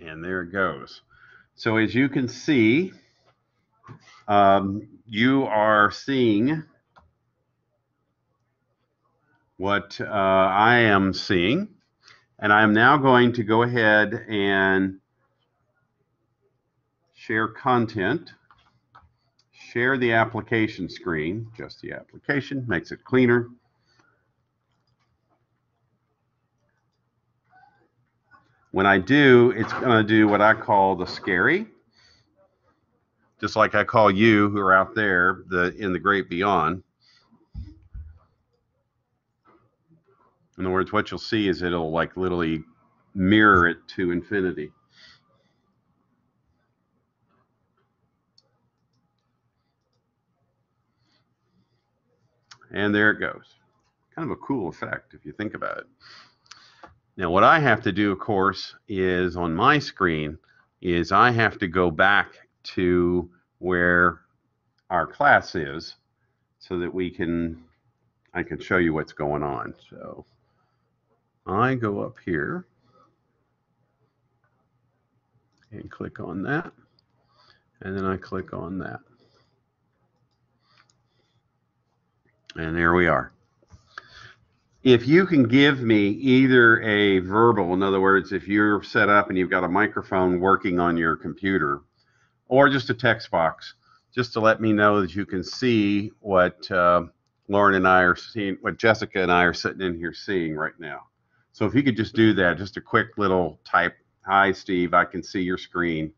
And there it goes. So as you can see, um, you are seeing what uh, I am seeing. And I'm now going to go ahead and share content, share the application screen, just the application, makes it cleaner. When I do, it's going to do what I call the scary, just like I call you who are out there the in the great beyond. In other words, what you'll see is it'll like literally mirror it to infinity. And there it goes. Kind of a cool effect if you think about it. Now, what I have to do, of course, is on my screen, is I have to go back to where our class is so that we can, I can show you what's going on. So I go up here and click on that. And then I click on that. And there we are. If you can give me either a verbal, in other words, if you're set up and you've got a microphone working on your computer, or just a text box, just to let me know that you can see what uh, Lauren and I are seeing, what Jessica and I are sitting in here seeing right now. So if you could just do that, just a quick little type, hi, Steve, I can see your screen,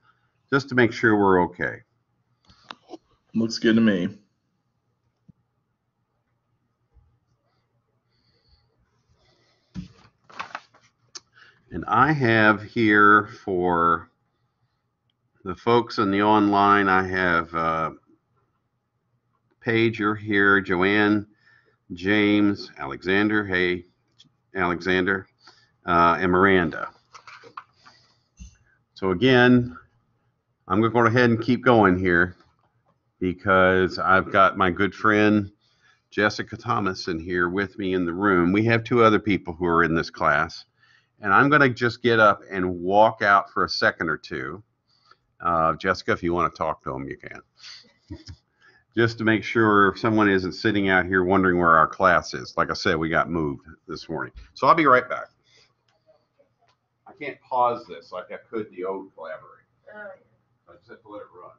just to make sure we're okay. Looks good to me. And I have here for the folks in the online, I have uh, Paige, you're here, Joanne, James, Alexander, hey, Alexander, uh, and Miranda. So again, I'm going to go ahead and keep going here because I've got my good friend Jessica Thomas in here with me in the room. We have two other people who are in this class and I'm going to just get up and walk out for a second or two. Uh, Jessica, if you want to talk to them, you can. just to make sure if someone isn't sitting out here wondering where our class is. Like I said, we got moved this morning. So I'll be right back. I can't pause this like I could the old collaborate. I just have to let it run.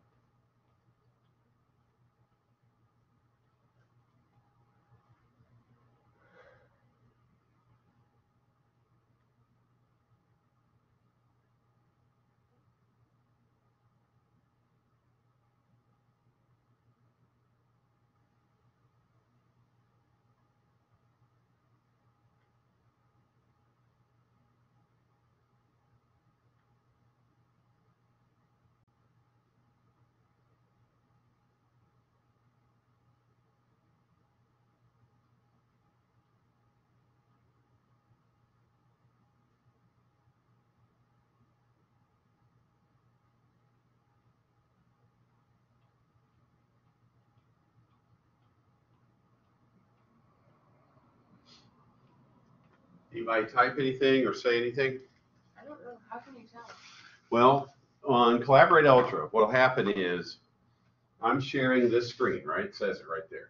Anybody type anything or say anything? I don't know, how can you tell? Well, on Collaborate Ultra, what'll happen is I'm sharing this screen, right? It says it right there.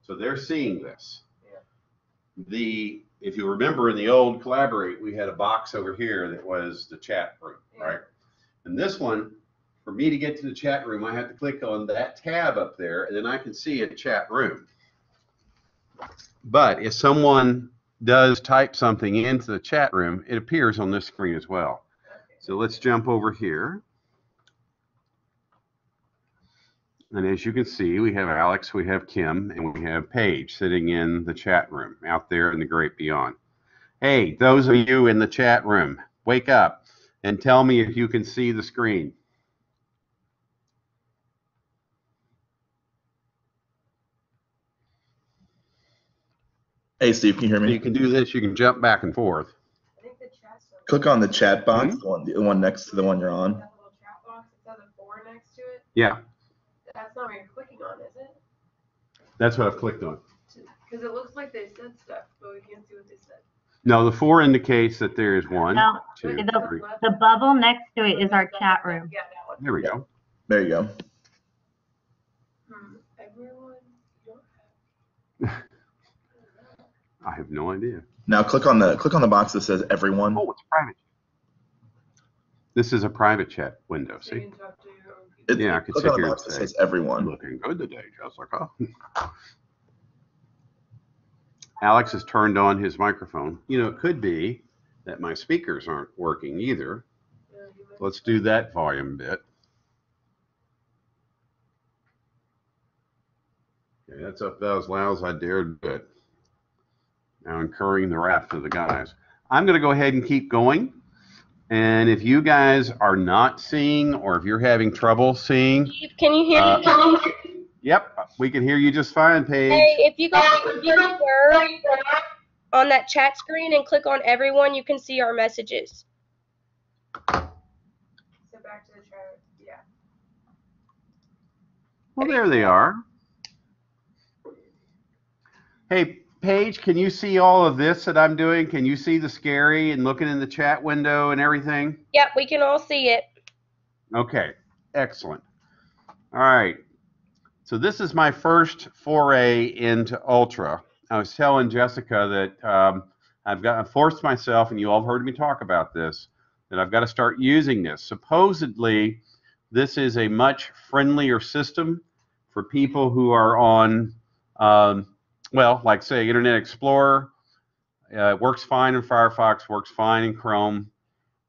So they're seeing this. Yeah. The, if you remember in the old Collaborate, we had a box over here that was the chat room, Yeah. right? And this one, for me to get to the chat room, I have to click on that tab up there and then I can see a chat room. But if someone does type something into the chat room, it appears on this screen as well. So let's jump over here. And as you can see, we have Alex, we have Kim, and we have Paige sitting in the chat room out there in the great beyond. Hey, those of you in the chat room, wake up and tell me if you can see the screen. Hey, Steve, can you hear me? You can do this, you can jump back and forth. I think the chat's. over Click on the chat box, Mhm. the one, the one next to the one you're on. Chat box, it says a four next to it. Yeah, That's not what you're clicking on, is it? that's what I've clicked on. Because it looks like they said stuff, but we can't see what they said. No, the four indicates that there is one, No, two, the- three. The bubble next to it is our chat room. Yeah. There we go. There you go. Hmm, everyone, don't have. I have no idea. Now click on the click on the box that says everyone. Oh, it's private. This is a private chat window. So See, can talk to your own people. It- Yeah, I could click sit on here the and box that say- says everyone. looking good today, Jessica. Alex has turned on his microphone. You know, it could be that my speakers aren't working either. Yeah, you might- Let's do that volume bit. Okay, that's up about as loud as I dared do it. Now incurring the wrath of the guys. I'm going to go ahead and keep going. And if you guys are not seeing, or if you're having trouble seeing, Steve, can you hear Uh, me? yep, we can hear you just fine, Paige. Hey, if you go to view Word on that chat screen and click on everyone, you can see our messages. So back to the chat, yeah. Well, there they are. Hey, Paige, can you see all of this that I'm doing? Can you see the scary and looking in the chat window and everything? Yep, we can all see it. Okay, excellent. All right. So this is my first foray into Ultra. I was telling Jessica that um, I've got I forced myself, and you all have heard me talk about this, that I've got to start using this. Supposedly, this is a much friendlier system for people who are on, um, well, like say Internet Explorer. Uh, works fine in Firefox, works fine in Chrome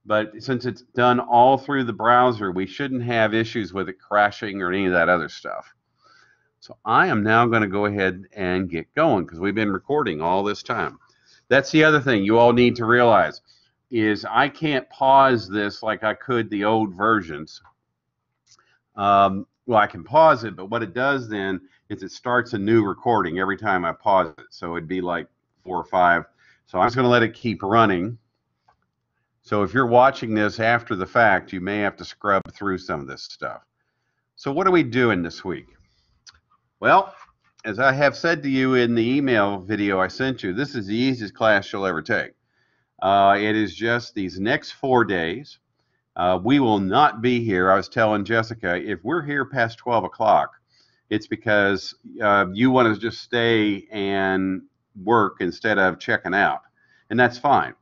but since it's done all through the browser, we shouldn't have issues with it crashing or any of that other stuff. So I am now going to go ahead and get going because we've been recording all this time. That's the other thing you all need to realize is I can't pause this like I could the old versions. Um, well, I can pause it, but what it does then is it starts a new recording every time I pause it. So it'd be like four or five. So I'm just going to let it keep running. So if you're watching this after the fact, you may have to scrub through some of this stuff. So what are we doing this week? Well, as I have said to you in the email video I sent you, this is the easiest class you'll ever take. Uh, it is just these next four days. Uh, we will not be here. I was telling Jessica, if we're here past 12 o'clock, it's because uh, you want to just stay and work instead of checking out. And that's fine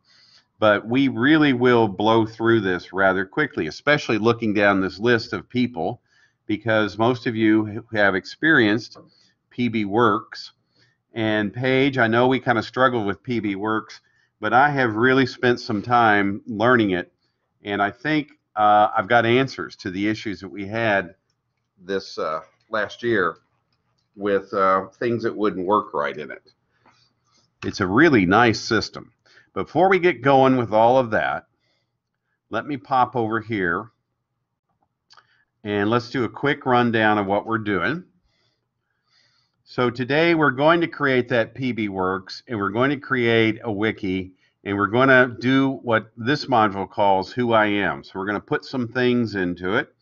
but we really will blow through this rather quickly, especially looking down this list of people, because most of you have experienced PB Works. And Paige, I know we kind of struggled with PB Works, but I have really spent some time learning it, and I think uh, I've got answers to the issues that we had this uh, last year with uh, things that wouldn't work right in it. It's a really nice system. Before we get going with all of that, let me pop over here and let's do a quick rundown of what we're doing. So today we're going to create that PB Works and we're going to create a wiki and we're going to do what this module calls who I am. So we're going to put some things into it.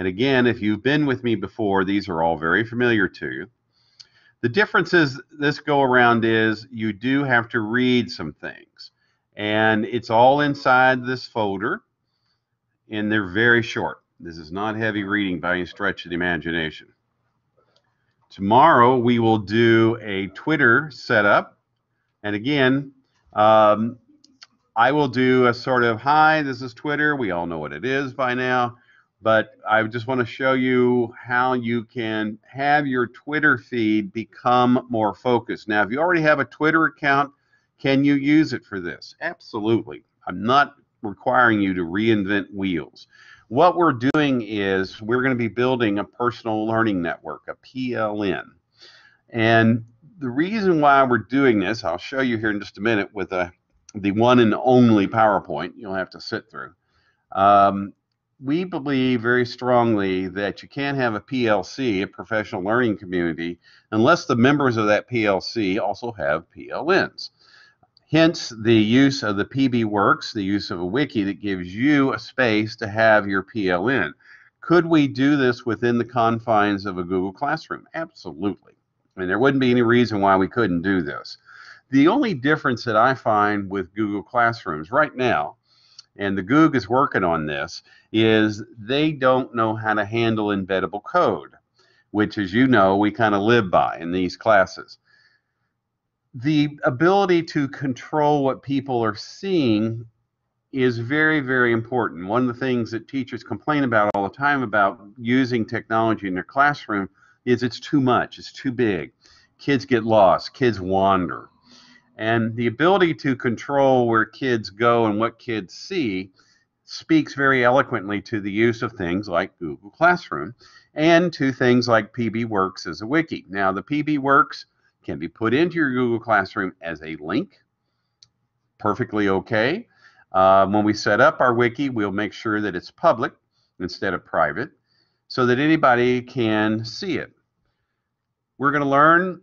And again, if you've been with me before, these are all very familiar to you. The difference is this go around is you do have to read some things. And it's all inside this folder. And they're very short. This is not heavy reading by any stretch of the imagination. Tomorrow we will do a Twitter setup. And again, um, I will do a sort of, hi, this is Twitter. We all know what it is by now but I just want to show you how you can have your Twitter feed become more focused. Now, if you already have a Twitter account, can you use it for this? Absolutely. I'm not requiring you to reinvent wheels. What we're doing is we're going to be building a personal learning network, a PLN. And the reason why we're doing this, I'll show you here in just a minute with a, the one and only PowerPoint you'll have to sit through. Um, we believe very strongly that you can't have a PLC, a professional learning community, unless the members of that PLC also have PLNs. Hence the use of the PB Works, the use of a wiki that gives you a space to have your PLN. Could we do this within the confines of a Google Classroom? Absolutely. I mean, there wouldn't be any reason why we couldn't do this. The only difference that I find with Google Classrooms right now, and the Goog is working on this, is they don't know how to handle embeddable code, which, as you know, we kind of live by in these classes. The ability to control what people are seeing is very, very important. One of the things that teachers complain about all the time about using technology in their classroom is it's too much, it's too big. Kids get lost, kids wander. And the ability to control where kids go and what kids see speaks very eloquently to the use of things like Google Classroom and to things like PBWorks as a wiki. Now, the PBWorks can be put into your Google Classroom as a link, perfectly okay. Uh, when we set up our wiki, we'll make sure that it's public instead of private so that anybody can see it. We're going to learn,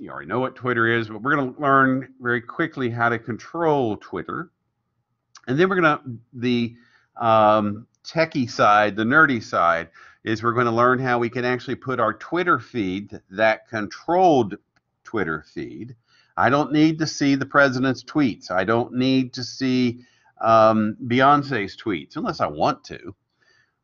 you already know what Twitter is, but we're going to learn very quickly how to control Twitter. And then we're going to, the um, techie side, the nerdy side, is we're going to learn how we can actually put our Twitter feed, that controlled Twitter feed. I don't need to see the president's tweets. I don't need to see um, Beyonce's tweets unless I want to.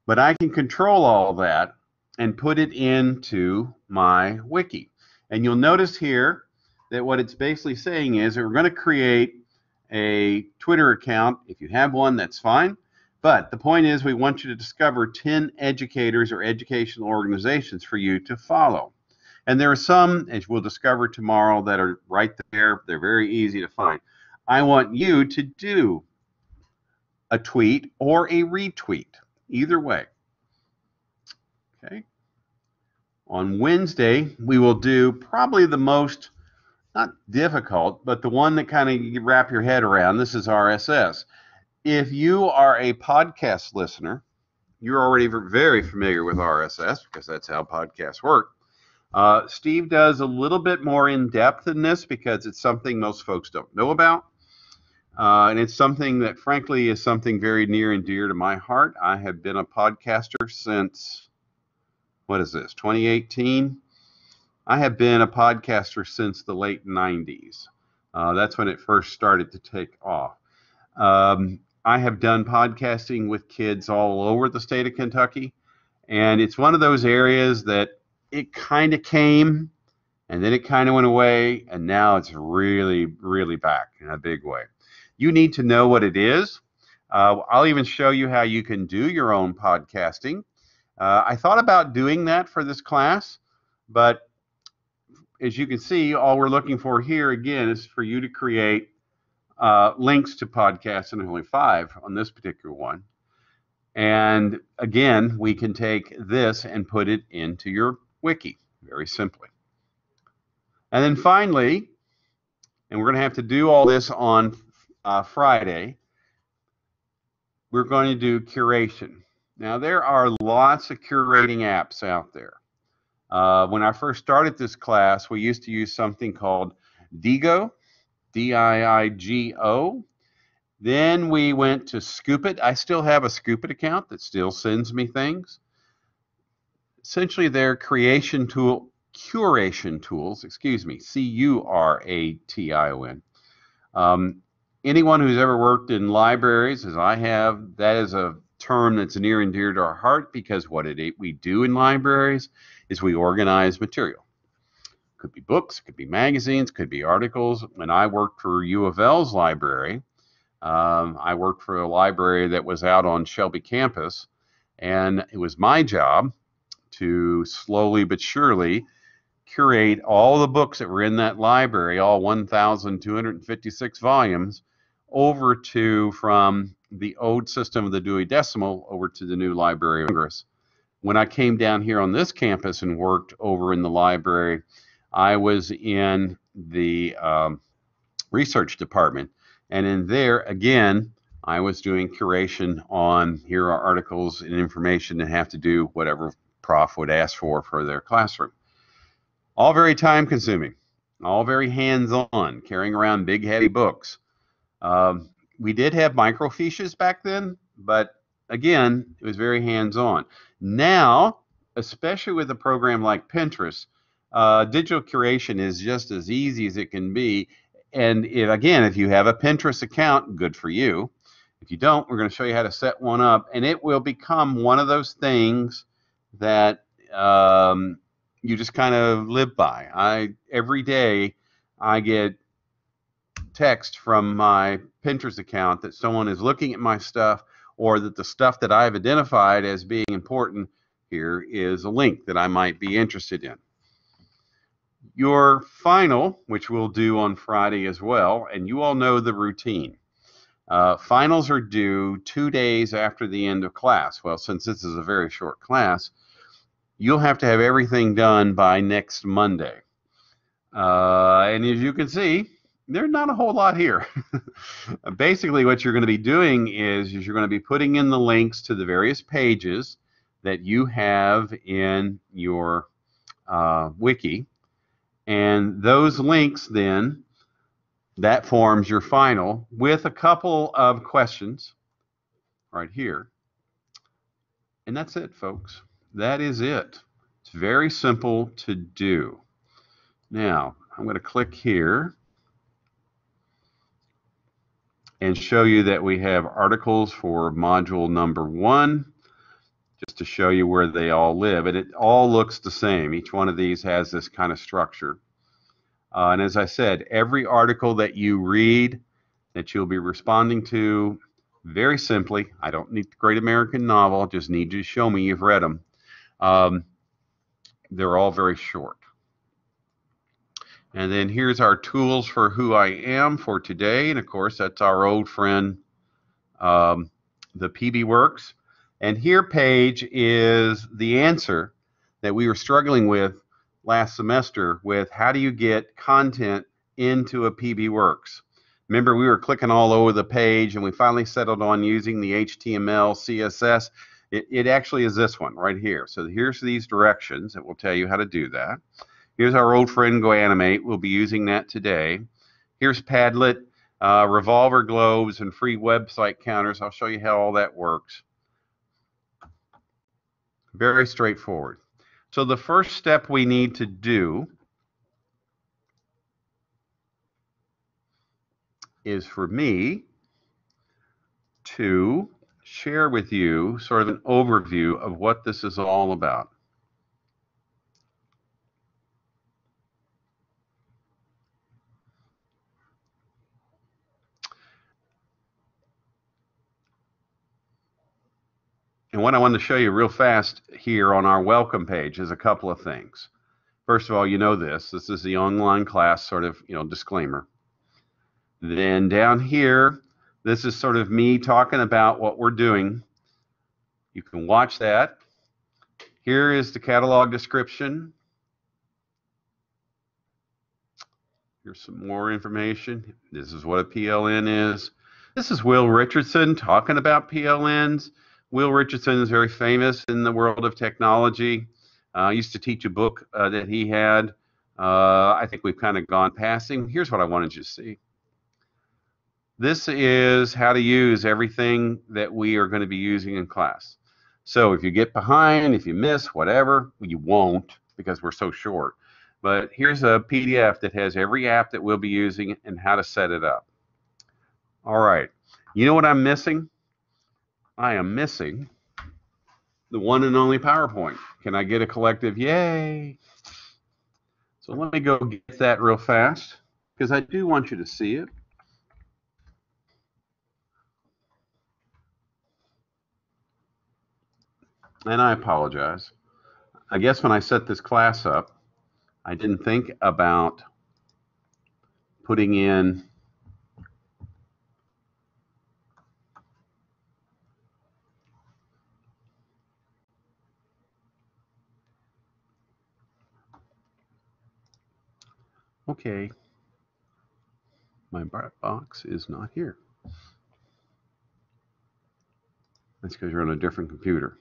But I can control all that and put it into my wiki. And you'll notice here that what it's basically saying is that we're going to create a Twitter account. If you have one, that's fine. But the point is, we want you to discover 10 educators or educational organizations for you to follow. And there are some, as we'll discover tomorrow, that are right there. They're very easy to find. I want you to do a tweet or a retweet, either way. Okay. On Wednesday, we will do probably the most, not difficult, but the one that kind of you wrap your head around. This is RSS. If you are a podcast listener, you're already very familiar with RSS because that's how podcasts work. Uh, Steve does a little bit more in depth in this because it's something most folks don't know about. Uh, and it's something that, frankly, is something very near and dear to my heart. I have been a podcaster since, what is this, 2018? I have been a podcaster since the late 90s. Uh, that's when it first started to take off. Um, I have done podcasting with kids all over the state of Kentucky. And it's one of those areas that it kind of came and then it kind of went away. And now it's really, really back in a big way. You need to know what it is. Uh, I'll even show you how you can do your own podcasting. Uh, I thought about doing that for this class, but as you can see, all we're looking for here again is for you to create uh, links to podcasts, and only five on this particular one. And again, we can take this and put it into your wiki very simply. And then finally, and we're going to have to do all this on uh, Friday, we're going to do curation. Now, there are lots of curating apps out there. Uh, when I first started this class, we used to use something called Diigo, D-I-I-G-O. Then we went to Scoopit. I still have a Scoopit account that still sends me things. Essentially, they're creation tool, curation tools, excuse me, C-U-R-A-T-I-O-N. Um, anyone who's ever worked in libraries, as I have, that is a term that's near and dear to our heart because what it, we do in libraries is we organize material. Could be books, could be magazines, could be articles. When I worked for U of L's library, um, I worked for a library that was out on Shelby campus, and it was my job to slowly but surely curate all the books that were in that library, all 1,256 volumes, over to from the old system of the Dewey Decimal over to the new Library of Congress. When I came down here on this campus and worked over in the library, I was in the um, research department. And in there, again, I was doing curation on here are articles and information that have to do whatever prof would ask for for their classroom. All very time consuming, all very hands on, carrying around big, heavy books. Um, we did have microfiches back then, but again, it was very hands on. Now, especially with a program like Pinterest, uh, digital curation is just as easy as it can be. and if, again, if you have a Pinterest account, good for you. If you don't, we're going to show you how to set one up, and it will become one of those things that um, you just kind of live by. I every day I get text from my Pinterest account that someone is looking at my stuff or that the stuff that I've identified as being important here is a link that I might be interested in. Your final, which we'll do on Friday as well, and you all know the routine. Uh, finals are due two days after the end of class. Well, since this is a very short class, you'll have to have everything done by next Monday. Uh, and as you can see, there's not a whole lot here. Basically, what you're going to be doing is, is you're going to be putting in the links to the various pages that you have in your uh, wiki. And those links then, that forms your final with a couple of questions right here. And that's it, folks. That is it. It's very simple to do. Now, I'm going to click here and show you that we have articles for module number one, just to show you where they all live. And it all looks the same. Each one of these has this kind of structure. Uh, and as I said, every article that you read that you'll be responding to, very simply, I don't need the Great American Novel, just need you to show me you've read them. Um, they're all very short. And then here's our tools for who I am for today. And of course, that's our old friend, um, the PB Works. And here page is the answer that we were struggling with last semester with how do you get content into a PB Works. Remember, we were clicking all over the page and we finally settled on using the HTML, CSS. It, it actually is this one right here. So here's these directions that will tell you how to do that. Here's our old friend GoAnimate. We'll be using that today. Here's Padlet, uh, revolver globes, and free website counters. I'll show you how all that works. Very straightforward. So the first step we need to do is for me to share with you sort of an overview of what this is all about. And what I want to show you real fast here on our welcome page is a couple of things. First of all, you know this. This is the online class sort of, you know, disclaimer. Then down here, this is sort of me talking about what we're doing. You can watch that. Here is the catalog description. Here's some more information. This is what a PLN is. This is Will Richardson talking about PLNs. Will Richardson is very famous in the world of technology. Uh, I used to teach a book uh, that he had. Uh, I think we've kind of gone past him. Here's what I wanted you to see. This is how to use everything that we are going to be using in class. So if you get behind, if you miss, whatever, you won't because we're so short. But here's a PDF that has every app that we'll be using and how to set it up. All right. You know what I'm missing? I am missing the one and only PowerPoint. Can I get a collective yay? So let me go get that real fast because I do want you to see it. And I apologize. I guess when I set this class up, I didn't think about putting in Okay. My box is not here. That's because you're on a different computer.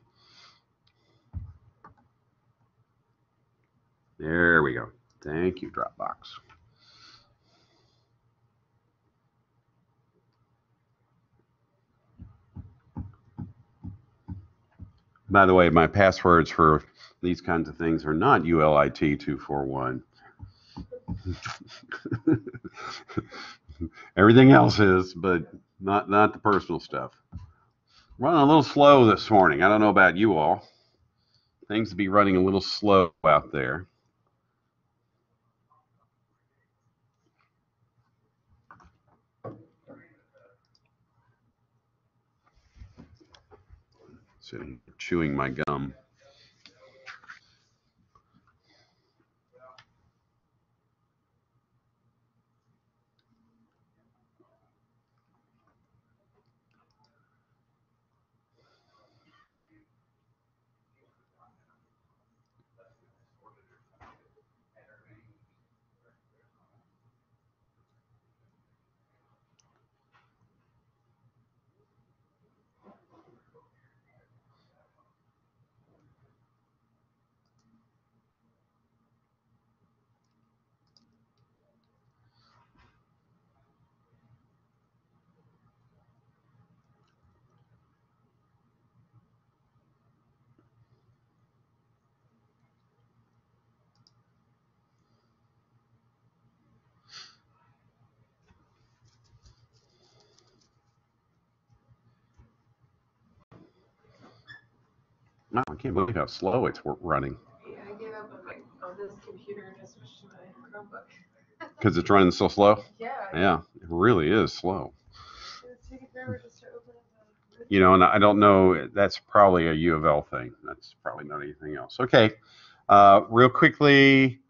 There we go. Thank you, Dropbox. By the way, my passwords for these kinds of things are not ULIT241. Everything else is, but not not the personal stuff. Running a little slow this morning. I don't know about you all. Things to be running a little slow out there. Sitting chewing my gum. Wow, I can't believe how slow it's running Yeah, I gave up on my, on this computer and just switched to my Chromebook. because it's running so slow. Yeah. Yeah, it really is slow. It's taking forever just to open the. You know, and I don't know, that's probably a U of L thing. That's probably not anything else. Okay, uh, real quickly,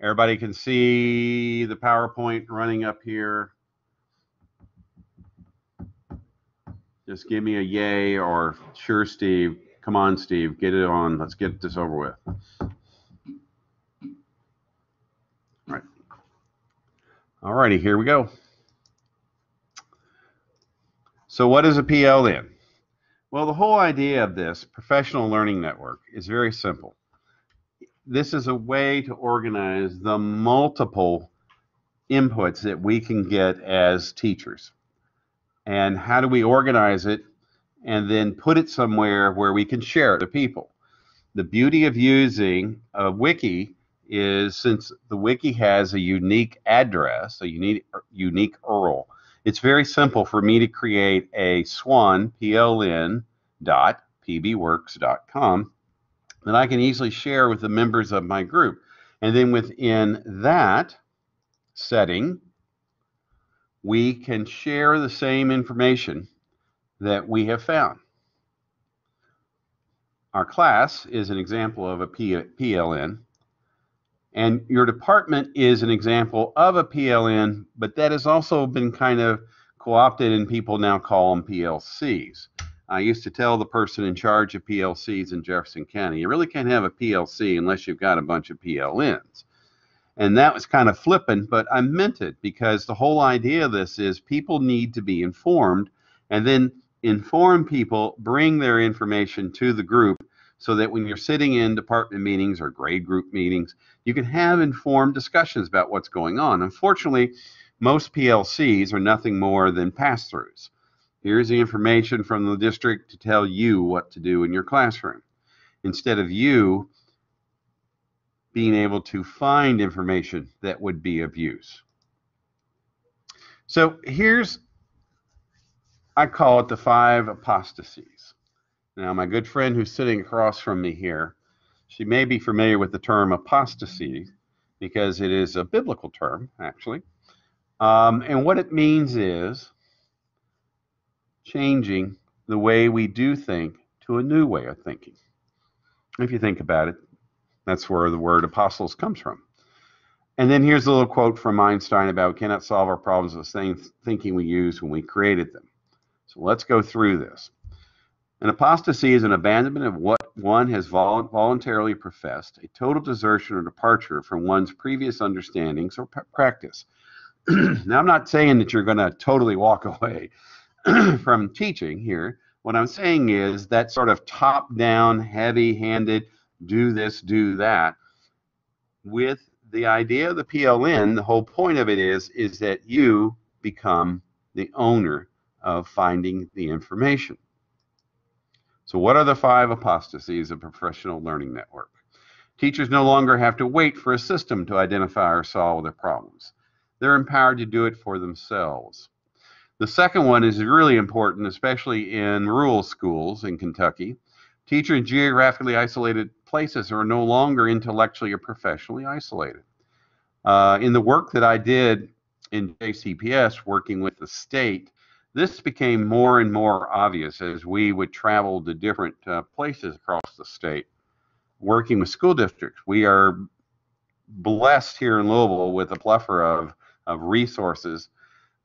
everybody can see the PowerPoint running up here. Just give me a yay or sure, Steve. Come on, Steve, get it on. Let's get this over with. All right. All righty, here we go. So what is a PLN? Well, the whole idea of this professional learning network is very simple. This is a way to organize the multiple inputs that we can get as teachers. And how do we organize it and then put it somewhere where we can share it to people? The beauty of using a wiki is since the wiki has a unique address, a unique unique URL, it's very simple for me to create a swan, pln dot pbworks.com that I can easily share with the members of my group. And then within that setting, we can share the same information that we have found. Our class is an example of a PLN, and your department is an example of a PLN, but that has also been kind of co opted, and people now call them PLCs. I used to tell the person in charge of PLCs in Jefferson County, you really can't have a PLC unless you've got a bunch of PLNs. And that was kind of flippant, but I meant it because the whole idea of this is people need to be informed and then inform people, bring their information to the group so that when you're sitting in department meetings or grade group meetings, you can have informed discussions about what's going on. Unfortunately, most PLCs are nothing more than pass throughs. Here's the information from the district to tell you what to do in your classroom. Instead of you being able to find information that would be of use. So here's, I call it the five apostasies. Now, my good friend who's sitting across from me here, she may be familiar with the term apostasy because it is a biblical term, actually. Um, and what it means is changing the way we do think to a new way of thinking. If you think about it, that's where the word apostles comes from. And then here's a little quote from Einstein about we cannot solve our problems with the same thinking we used when we created them. So let's go through this. An apostasy is an abandonment of what one has vol- voluntarily professed, a total desertion or departure from one's previous understandings or p- practice. now, I'm not saying that you're going to totally walk away from teaching here. What I'm saying is that sort of top down, heavy handed, do this, do that, with the idea of the PLN, the whole point of it is, is that you become the owner of finding the information. So, what are the five apostasies of professional learning network? Teachers no longer have to wait for a system to identify or solve their problems. they're empowered to do it for themselves. The second one is really important, especially in rural schools in Kentucky. Teachers in geographically isolated places are no longer intellectually or professionally isolated. Uh, in the work that I did in JCPS, working with the state, this became more and more obvious as we would travel to different uh, places across the state, working with school districts. We are blessed here in Louisville with a plethora of, of resources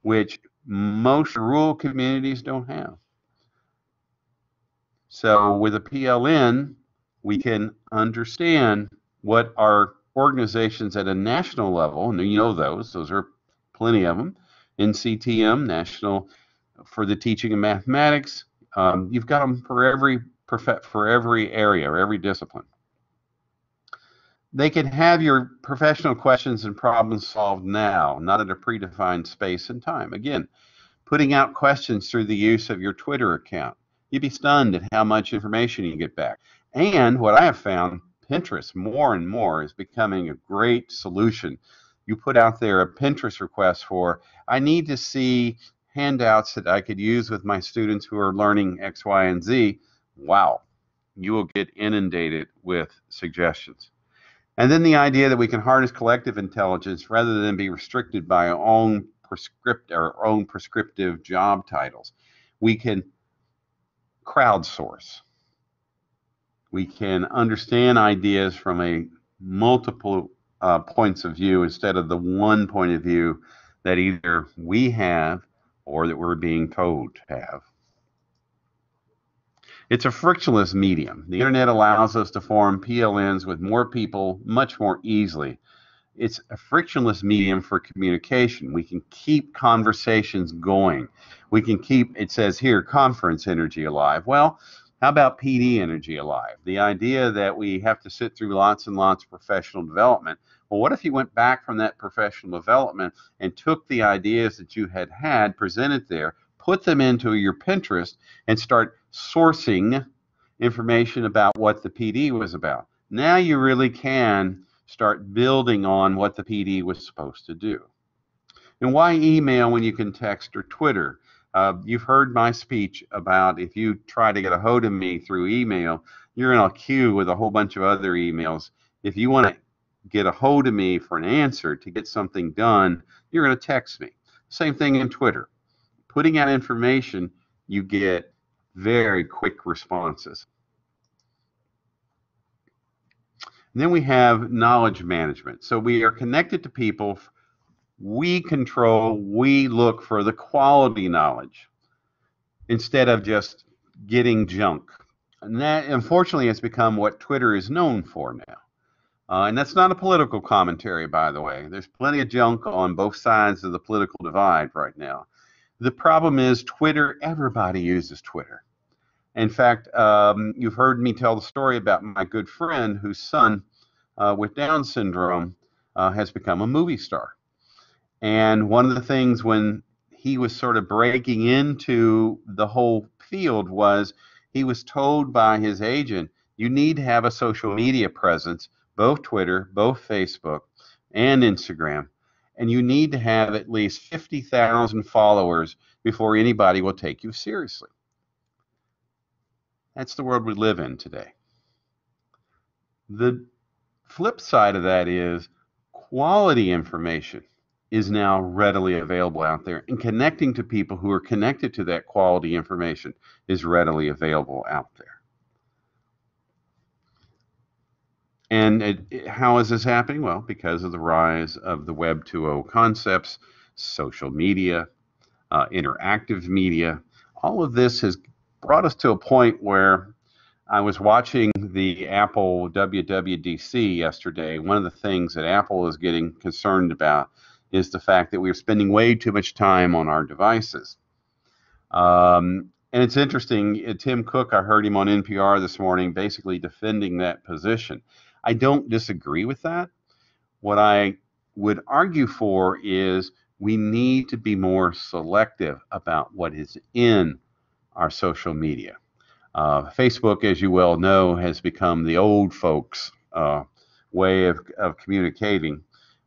which most rural communities don't have. So with a PLN, we can understand what our organizations at a national level, and you know those, those are plenty of them, NCTM, National for the Teaching of Mathematics. Um, you've got them for every for every area or every discipline. They can have your professional questions and problems solved now, not at a predefined space and time. Again, putting out questions through the use of your Twitter account. You'd be stunned at how much information you get back. And what I have found, Pinterest more and more is becoming a great solution. You put out there a Pinterest request for, I need to see handouts that I could use with my students who are learning X, Y, and Z, wow, you will get inundated with suggestions. And then the idea that we can harness collective intelligence rather than be restricted by our own prescript our own prescriptive job titles. We can crowdsource. We can understand ideas from a multiple uh, points of view instead of the one point of view that either we have or that we're being told to have. It's a frictionless medium. The internet allows us to form PLNs with more people much more easily. It's a frictionless medium for communication. We can keep conversations going. We can keep, it says here, conference energy alive. Well, how about PD energy alive? The idea that we have to sit through lots and lots of professional development. Well, what if you went back from that professional development and took the ideas that you had had presented there, put them into your Pinterest, and start sourcing information about what the PD was about? Now you really can start building on what the PD was supposed to do. And why email when you can text or Twitter? Uh, you've heard my speech about if you try to get a hold of me through email, you're in a queue with a whole bunch of other emails. If you want to get a hold of me for an answer to get something done, you're going to text me. Same thing in Twitter. Putting out information, you get very quick responses. And then we have knowledge management. So we are connected to people. We control, we look for the quality knowledge instead of just getting junk. And that, unfortunately, has become what Twitter is known for now. Uh, and that's not a political commentary, by the way. There's plenty of junk on both sides of the political divide right now. The problem is Twitter, everybody uses Twitter. In fact, um, you've heard me tell the story about my good friend whose son uh, with Down syndrome uh, has become a movie star. And one of the things when he was sort of breaking into the whole field was he was told by his agent, you need to have a social media presence, both Twitter, both Facebook, and Instagram. And you need to have at least 50,000 followers before anybody will take you seriously. That's the world we live in today. The flip side of that is quality information is now readily available out there, and connecting to people who are connected to that quality information is readily available out there. And it, it, how is this happening? Well, because of the rise of the Web 2.0 concepts, social media, uh, interactive media, all of this has brought us to a point where I was watching the Apple WWDC yesterday. One of the things that Apple is getting concerned about is the fact that we are spending way too much time on our devices. Um, and it's interesting, uh, Tim Cook, I heard him on NPR this morning basically defending that position. I don't disagree with that. What I would argue for is we need to be more selective about what is in our social media. Uh, Facebook, as you well know, has become the old folks' uh, way of, of communicating,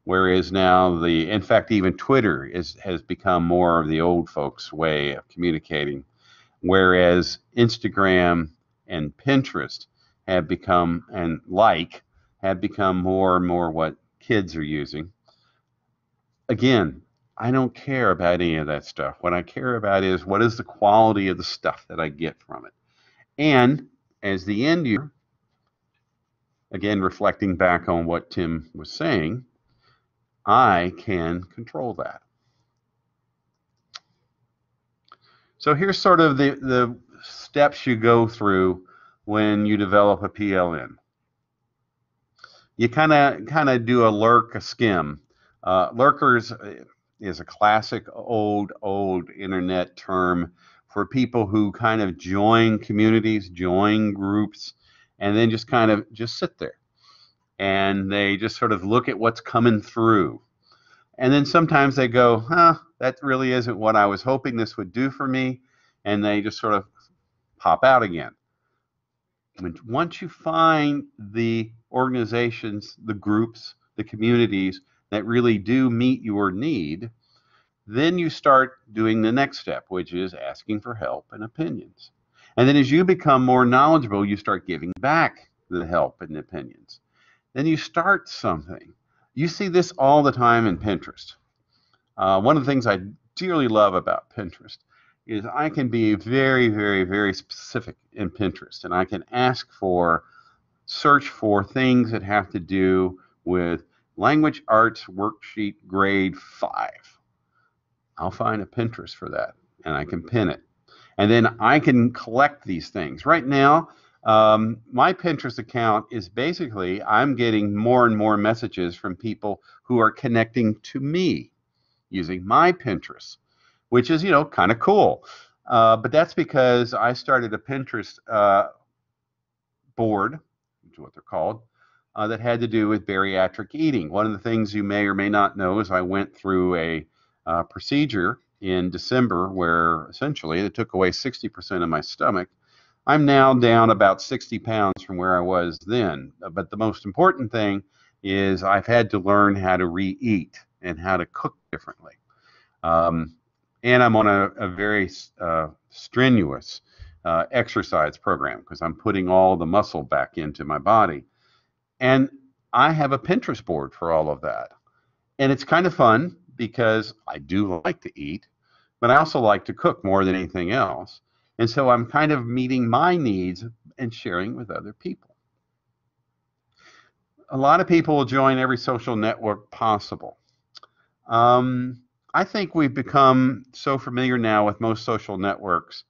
Whereas now the, in fact, even Twitter is has become more of the old folks' way of communicating, whereas Instagram and Pinterest have become and like have become more and more what kids are using. Again, I don't care about any of that stuff. What I care about is what is the quality of the stuff that I get from it. And as the end user, again, reflecting back on what Tim was saying, I can control that. So here's sort of the, the steps you go through when you develop a PLN. You kind of kind of do a lurk, a skim. Uh, lurkers is a classic old old internet term for people who kind of join communities, join groups, and then just kind of just sit there and they just sort of look at what's coming through. And then sometimes they go, huh, that really isn't what I was hoping this would do for me. And they just sort of pop out again. Once you find the organizations, the groups, the communities that really do meet your need, then you start doing the next step, which is asking for help and opinions. And then as you become more knowledgeable, you start giving back the help and the opinions. Then you start something. You see this all the time in Pinterest. Uh, one of the things I dearly love about Pinterest is I can be very, very, very specific in Pinterest, and I can ask for, search for things that have to do with language arts worksheet grade five. I'll find a Pinterest for that, and I can pin it. And then I can collect these things. Right now, um, my Pinterest account is basically I'm getting more and more messages from people who are connecting to me using my Pinterest, which is, you know, kind of cool. Uh, but that's because I started a Pinterest uh, board, which is what they're called, uh, that had to do with bariatric eating. One of the things you may or may not know is I went through a uh, procedure in December where essentially they took away 60% of my stomach. I'm now down about 60 pounds from where I was then. But the most important thing is I've had to learn how to re-eat and how to cook differently. Um, and I'm on a, a very uh, strenuous uh, exercise program because I'm putting all the muscle back into my body. And I have a Pinterest board for all of that. And it's kind of fun because I do like to eat, but I also like to cook more than anything else. And so I'm kind of meeting my needs and sharing with other people. A lot of people will join every social network possible. Um, I think we've become so familiar now with most social networks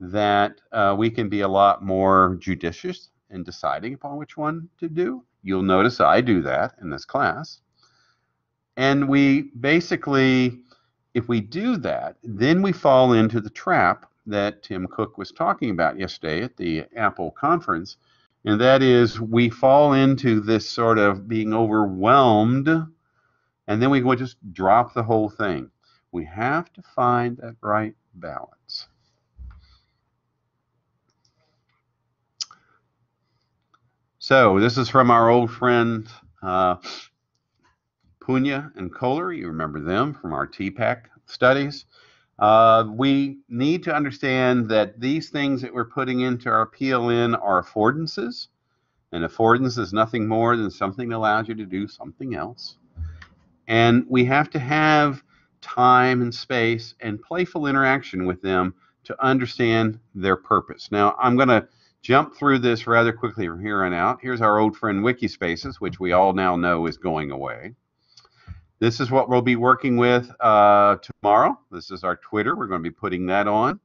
that uh, we can be a lot more judicious in deciding upon which one to do. You'll notice I do that in this class. And we basically, if we do that, then we fall into the trap that Tim Cook was talking about yesterday at the Apple conference. And that is, we fall into this sort of being overwhelmed, and then we would just drop the whole thing. We have to find that right balance. So this is from our old friend uh, Punya and Koehler. You remember them from our TPACK studies. Uh, we need to understand that these things that we're putting into our PLN are affordances. And affordance is nothing more than something that allows you to do something else. And we have to have time and space and playful interaction with them to understand their purpose. Now, I'm going to jump through this rather quickly from here on out. Here's our old friend Wikispaces, which we all now know is going away. This is what we'll be working with uh, tomorrow. This is our Twitter. We're going to be putting that on.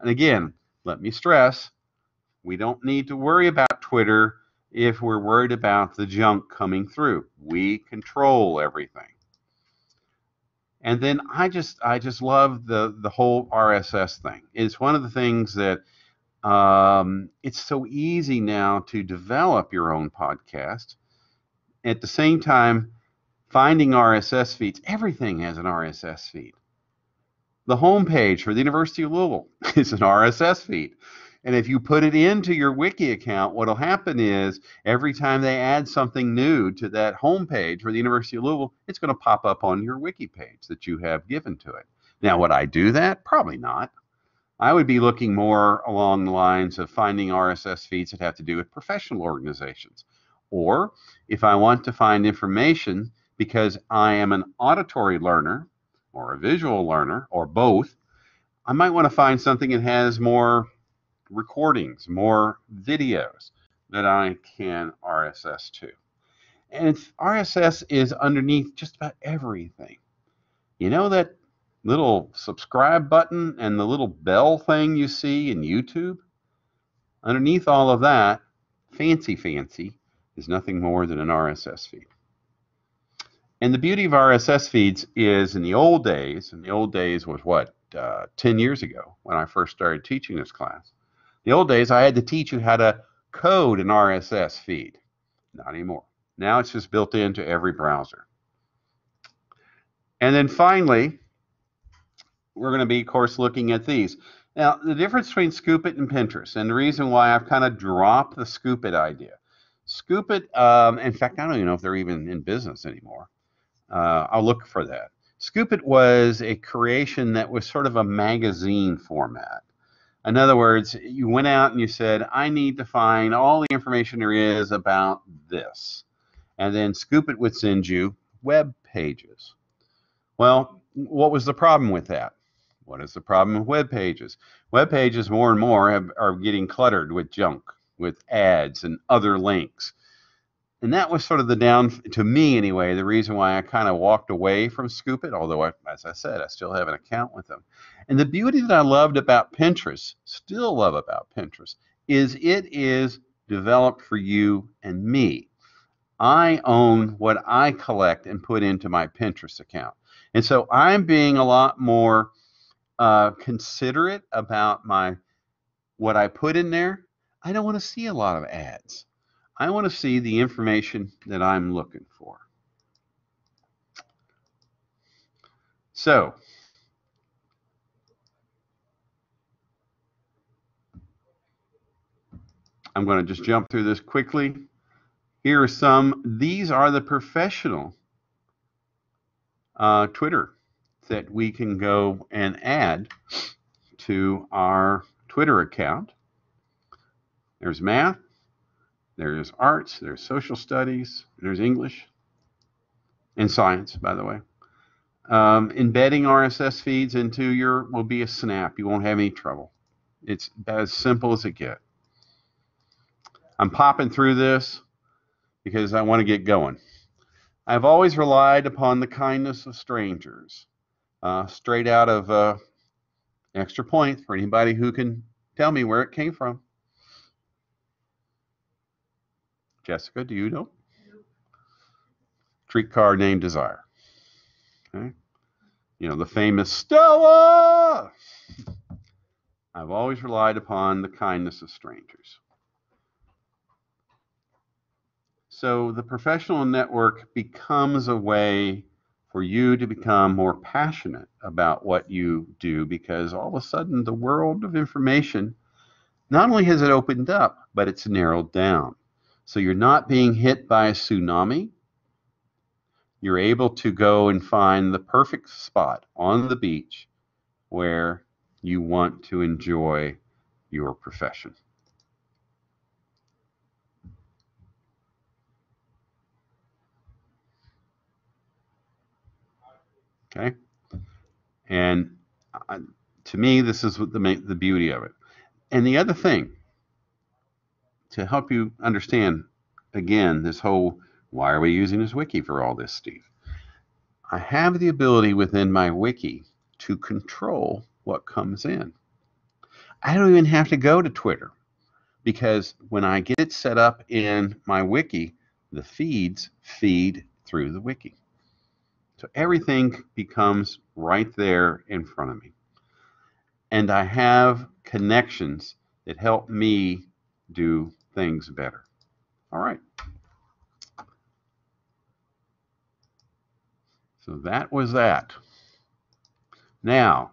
And again, let me stress, we don't need to worry about Twitter if we're worried about the junk coming through. We control everything. And then I just I just love the the whole RSS thing. It's one of the things that um, it's so easy now to develop your own podcast. At the same time, finding RSS feeds, everything has an RSS feed. The homepage for the University of Louisville is an RSS feed. And if you put it into your wiki account, what'll happen is every time they add something new to that homepage for the University of Louisville, it's going to pop up on your wiki page that you have given to it. Now, would I do that? Probably not. I would be looking more along the lines of finding RSS feeds that have to do with professional organizations. Or if I want to find information because I am an auditory learner or a visual learner or both, I might want to find something that has more recordings, more videos that I can RSS to. And RSS is underneath just about everything. You know that little subscribe button and the little bell thing you see in YouTube? Underneath all of that, fancy, fancy, is nothing more than an RSS feed. And the beauty of RSS feeds is in the old days, and the old days was what, uh, 10 years ago when I first started teaching this class. The old days, I had to teach you how to code an RSS feed. Not anymore. Now it's just built into every browser. And then finally, we're going to be, of course, looking at these. Now, the difference between Scoop.it and Pinterest, and the reason why I've kind of dropped the Scoop.it idea. Scoop.it, um, in fact, I don't even know if they're even in business anymore. Uh, I'll look for that. Scoop.it was a creation that was sort of a magazine format. In other words, you went out and you said, I need to find all the information there is about this. And then Scoop.it would send you web pages. Well, what was the problem with that? What is the problem with web pages? Web pages more and more have, are getting cluttered with junk, with ads and other links. And that was sort of the down, to me anyway, the reason why I kind of walked away from Scoop.it, although, I, as I said, I still have an account with them. And the beauty that I loved about Pinterest, still love about Pinterest, is it is developed for you and me. I own what I collect and put into my Pinterest account. And so I'm being a lot more uh, considerate about my what I put in there. I don't want to see a lot of ads. I want to see the information that I'm looking for. So, I'm going to just jump through this quickly. Here are some. These are the professional uh, Twitter that we can go and add to our Twitter account. There's math, there's arts, there's social studies, there's English, and science, by the way. Um, embedding RSS feeds into your will be a snap. You won't have any trouble. It's as simple as it gets. I'm popping through this because I want to get going. I've always relied upon the kindness of strangers. Uh, straight out of uh, extra point for anybody who can tell me where it came from. Jessica, do you know? Streetcar named Desire. Okay. You know, the famous Stella. I've always relied upon the kindness of strangers. So the professional network becomes a way for you to become more passionate about what you do because all of a sudden the world of information not only has it opened up, but it's narrowed down. So you're not being hit by a tsunami. You're able to go and find the perfect spot on the beach where you want to enjoy your profession. Okay. And uh, to me, this is the, the beauty of it. And the other thing, to help you understand, again, this whole why are we using this wiki for all this, Steve? I have the ability within my wiki to control what comes in. I don't even have to go to Twitter because when I get it set up in my wiki, the feeds feed through the wiki. So everything becomes right there in front of me. And I have connections that help me do things better. All right. So that was that. Now,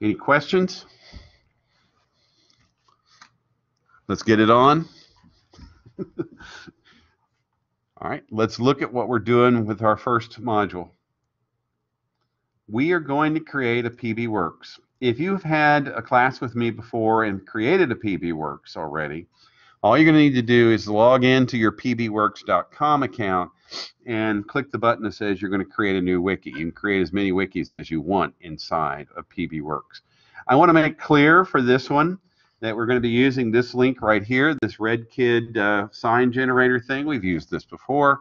any questions? Let's get it on. All right, let's look at what we're doing with our first module. We are going to create a PB Works. If you've had a class with me before and created a PBWorks already, all you're going to need to do is log into your pbworks.com account and click the button that says you're going to create a new wiki. You can create as many wikis as you want inside of PBWorks. I want to make clear for this one that we're going to be using this link right here, this Red Kid uh, sign generator thing. We've used this before.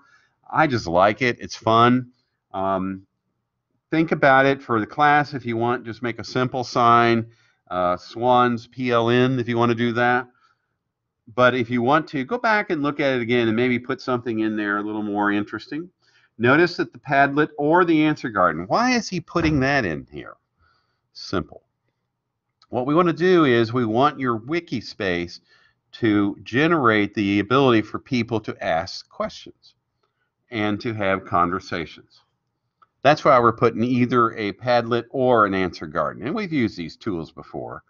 I just like it. It's fun. Um, think about it for the class if you want. Just make a simple sign, uh, swans PLN if you want to do that. But if you want to, go back and look at it again and maybe put something in there a little more interesting. Notice that the Padlet or the answer garden, why is he putting that in here? Simple. What we want to do is we want your wiki space to generate the ability for people to ask questions and to have conversations. That's why we're putting either a Padlet or an answer garden. And we've used these tools before.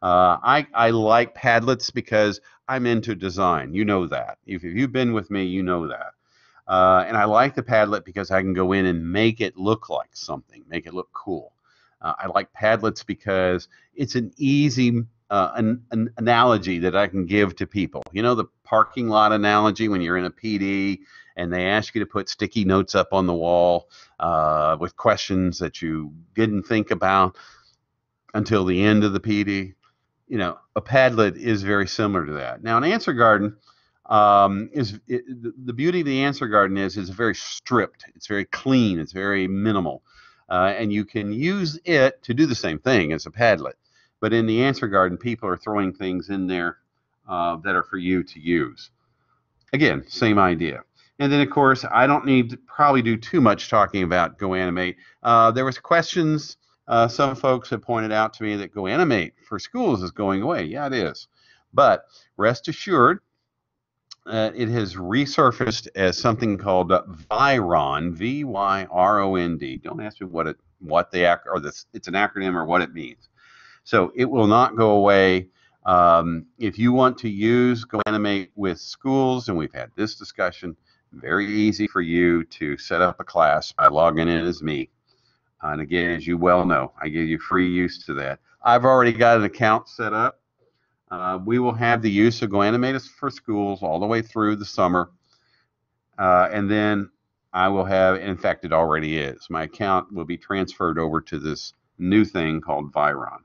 Uh, I, I like Padlets because I'm into design. You know that. If, if you've been with me, you know that. Uh, and I like the Padlet because I can go in and make it look like something, make it look cool. Uh, I like Padlets because it's an easy uh, an, an analogy that I can give to people. You know the parking lot analogy when you're in a PD and they ask you to put sticky notes up on the wall uh, with questions that you didn't think about until the end of the PD. You know, a Padlet is very similar to that. Now, an answer garden um, is it, the beauty of the answer garden is it's very stripped. It's very clean. It's very minimal uh, and you can use it to do the same thing as a Padlet. But in the answer garden, people are throwing things in there uh, that are for you to use. Again, same idea. And then, of course, I don't need to probably do too much talking about GoAnimate. Uh, there was questions. Uh, some folks have pointed out to me that GoAnimate for schools is going away. Yeah, it is. But rest assured, uh, it has resurfaced as something called uh, Vyond, V-Y-R-O-N-D. Don't ask me what it, what the ac- or this, it's an acronym or what it means. So it will not go away. Um, if you want to use GoAnimate with schools, and we've had this discussion, very easy for you to set up a class by logging in as me. And again, as you well know, I give you free use to that. I've already got an account set up. Uh, we will have the use of GoAnimate for schools all the way through the summer. Uh, and then I will have, in fact, it already is. My account will be transferred over to this new thing called Vyond.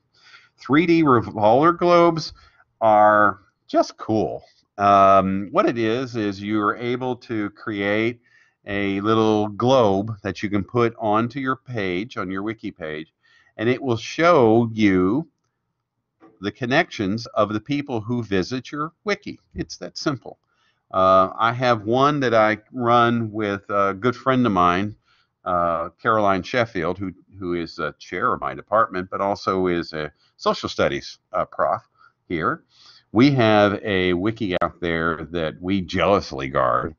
3D revolver globes are just cool. Um, what it is, is you're able to create a little globe that you can put onto your page, on your wiki page, and it will show you the connections of the people who visit your wiki. It's that simple. Uh, I have one that I run with a good friend of mine, uh, Caroline Sheffield, who who is a chair of my department, but also is a social studies uh, prof here. We have a wiki out there that we jealously guard.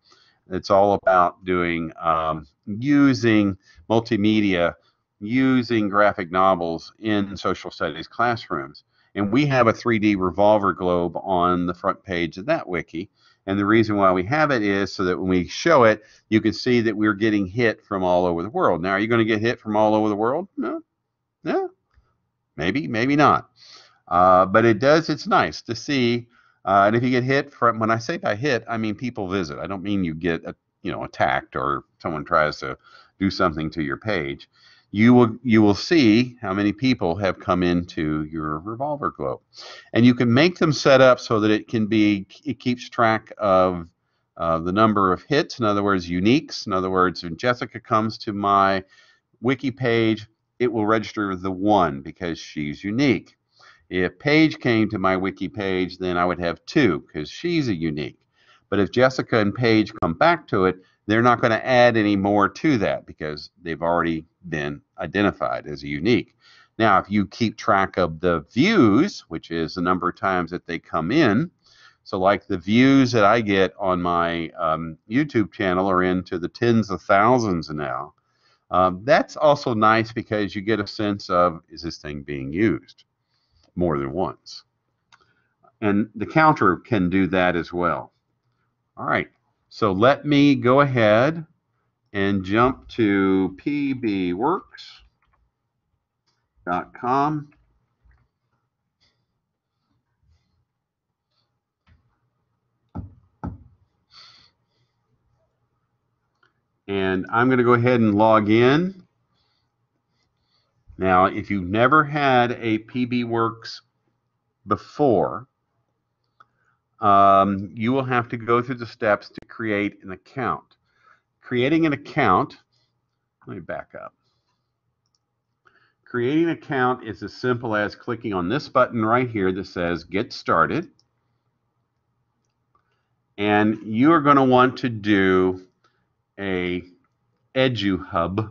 It's all about doing um, using multimedia, using graphic novels in social studies classrooms. And we have a 3D revolver globe on the front page of that wiki. And the reason why we have it is so that when we show it, you can see that we're getting hit from all over the world. Now, are you going to get hit from all over the world? No. No. Maybe, maybe not. Uh, but it does, it's nice to see. Uh, and if you get hit from, when I say by hit, I mean people visit. I don't mean you get, a, you know, attacked or someone tries to do something to your page you will you will see how many people have come into your revolver globe. And you can make them set up so that it can be it keeps track of uh, the number of hits. In other words uniques. In other words when jessica comes to my wiki page it will register the one because she's unique. If paige came to my wiki page then i would have two because she's a unique. But if jessica and paige come back to it they're not going to add any more to that because they've already been identified as unique. Now, if you keep track of the views, which is the number of times that they come in, so like the views that I get on my um, YouTube channel are into the tens of thousands now. Um, that's also nice because you get a sense of is this thing being used more than once. And the counter can do that as well. All right. So let me go ahead and jump to pbworks.com. And I'm going to go ahead and log in. Now, if you've never had a PBWorks before, um, you will have to go through the steps to create an account. Creating an account, let me back up. Creating an account is as simple as clicking on this button right here that says Get Started. And you are going to want to do a EduHub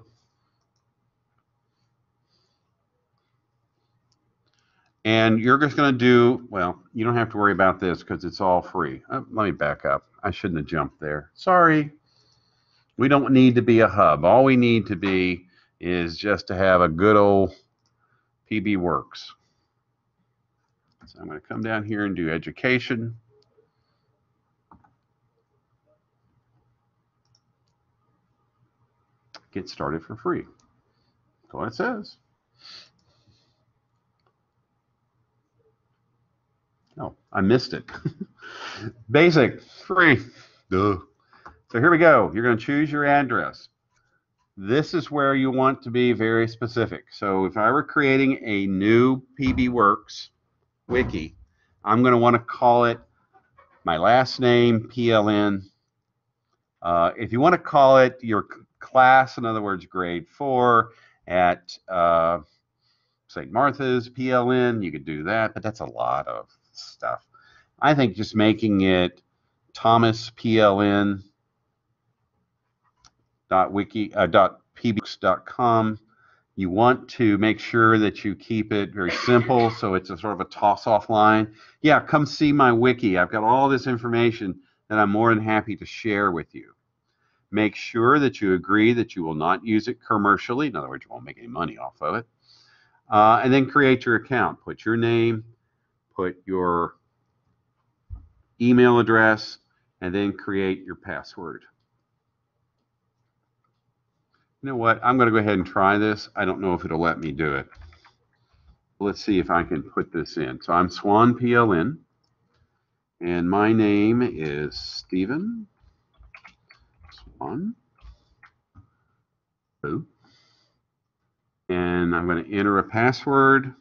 And you're just going to do, well, you don't have to worry about this because it's all free. Uh, let me back up. I shouldn't have jumped there. Sorry. We don't need to be a hub. All we need to be is just to have a good old PB Works. So I'm going to come down here and do education. Get started for free. That's what it says. Oh, I missed it. Basic, free. Duh. So here we go. You're going to choose your address. This is where you want to be very specific. So if I were creating a new PBWorks wiki, I'm going to want to call it my last name, PLN. Uh, if you want to call it your class, in other words, grade four at uh, St. Martha's, PLN, you could do that, but that's a lot of stuff. I think just making it Thomas PLN dot wiki uh, dot. You want to make sure that you keep it very simple, so it's a sort of a toss-off line. Yeah, come see my wiki. I've got all this information that I'm more than happy to share with you. Make sure that you agree that you will not use it commercially. In other words, you won't make any money off of it. Uh, and then create your account. Put your name, put your email address, and then create your password. You know what? I'm going to go ahead and try this. I don't know if it'll let me do it. Let's see if I can put this in. So I'm Swan PLN, and my name is Stephen Swan. And I'm going to enter a password.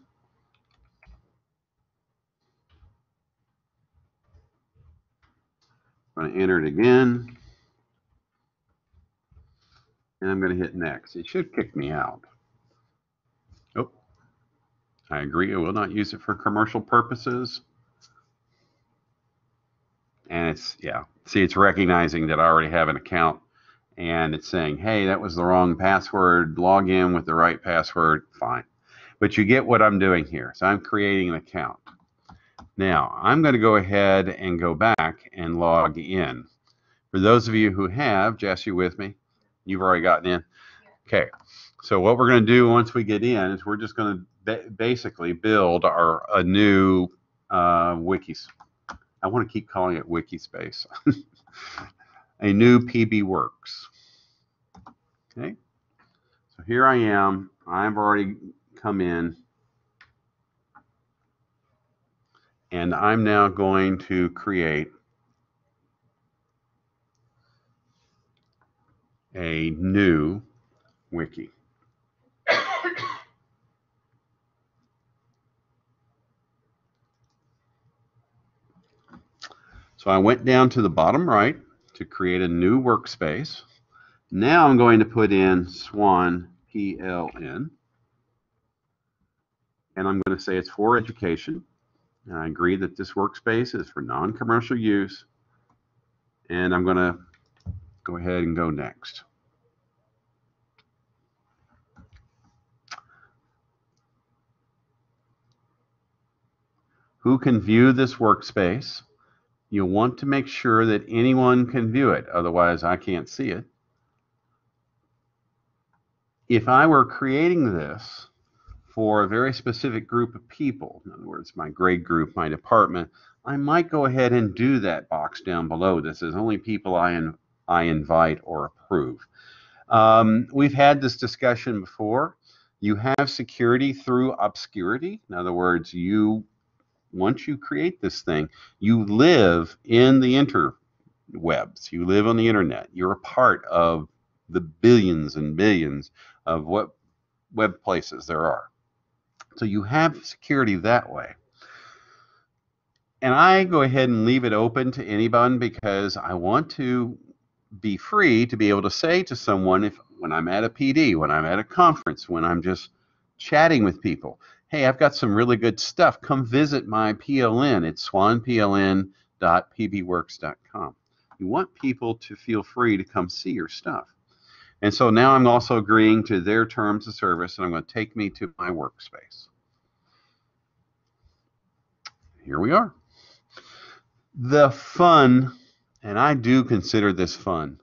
I'm going to enter it again. And I'm going to hit next. It should kick me out. Oh, I agree. I will not use it for commercial purposes. And it's, yeah, see, it's recognizing that I already have an account and it's saying, hey, that was the wrong password. Log in with the right password. Fine. But you get what I'm doing here. So I'm creating an account. Now, I'm going to go ahead and go back and log in. For those of you who have, Jess, you with me? You've already gotten in? Okay. So what we're going to do once we get in is we're just going to ba basically build our a new uh, wikis. I want to keep calling it Wikispace. a new PB Works. Okay. So here I am. I've already come in. And I'm now going to create a new wiki. So I went down to the bottom right to create a new workspace. Now I'm going to put in Swan PLN. And I'm going to say it's for education. And I agree that this workspace is for non-commercial use. And I'm going to go ahead and go next. Who can view this workspace? You'll want to make sure that anyone can view it, otherwise I can't see it. If I were creating this for a very specific group of people, in other words, my grade group, my department, I might go ahead and do that box down below. This is only people I, in, I invite or approve. Um, we've had this discussion before. You have security through obscurity. In other words, you once you create this thing, you live in the interwebs. You live on the internet. You're a part of the billions and billions of what web places there are. So you have security that way. And I go ahead and leave it open to anyone because I want to be free to be able to say to someone if when I'm at a PD, when I'm at a conference, when I'm just chatting with people, hey, I've got some really good stuff. Come visit my PLN. It's swanpln.pbworks.com. You want people to feel free to come see your stuff. And so now I'm also agreeing to their terms of service, and I'm going to take me to my workspace. Here we are. The fun, and I do consider this fun,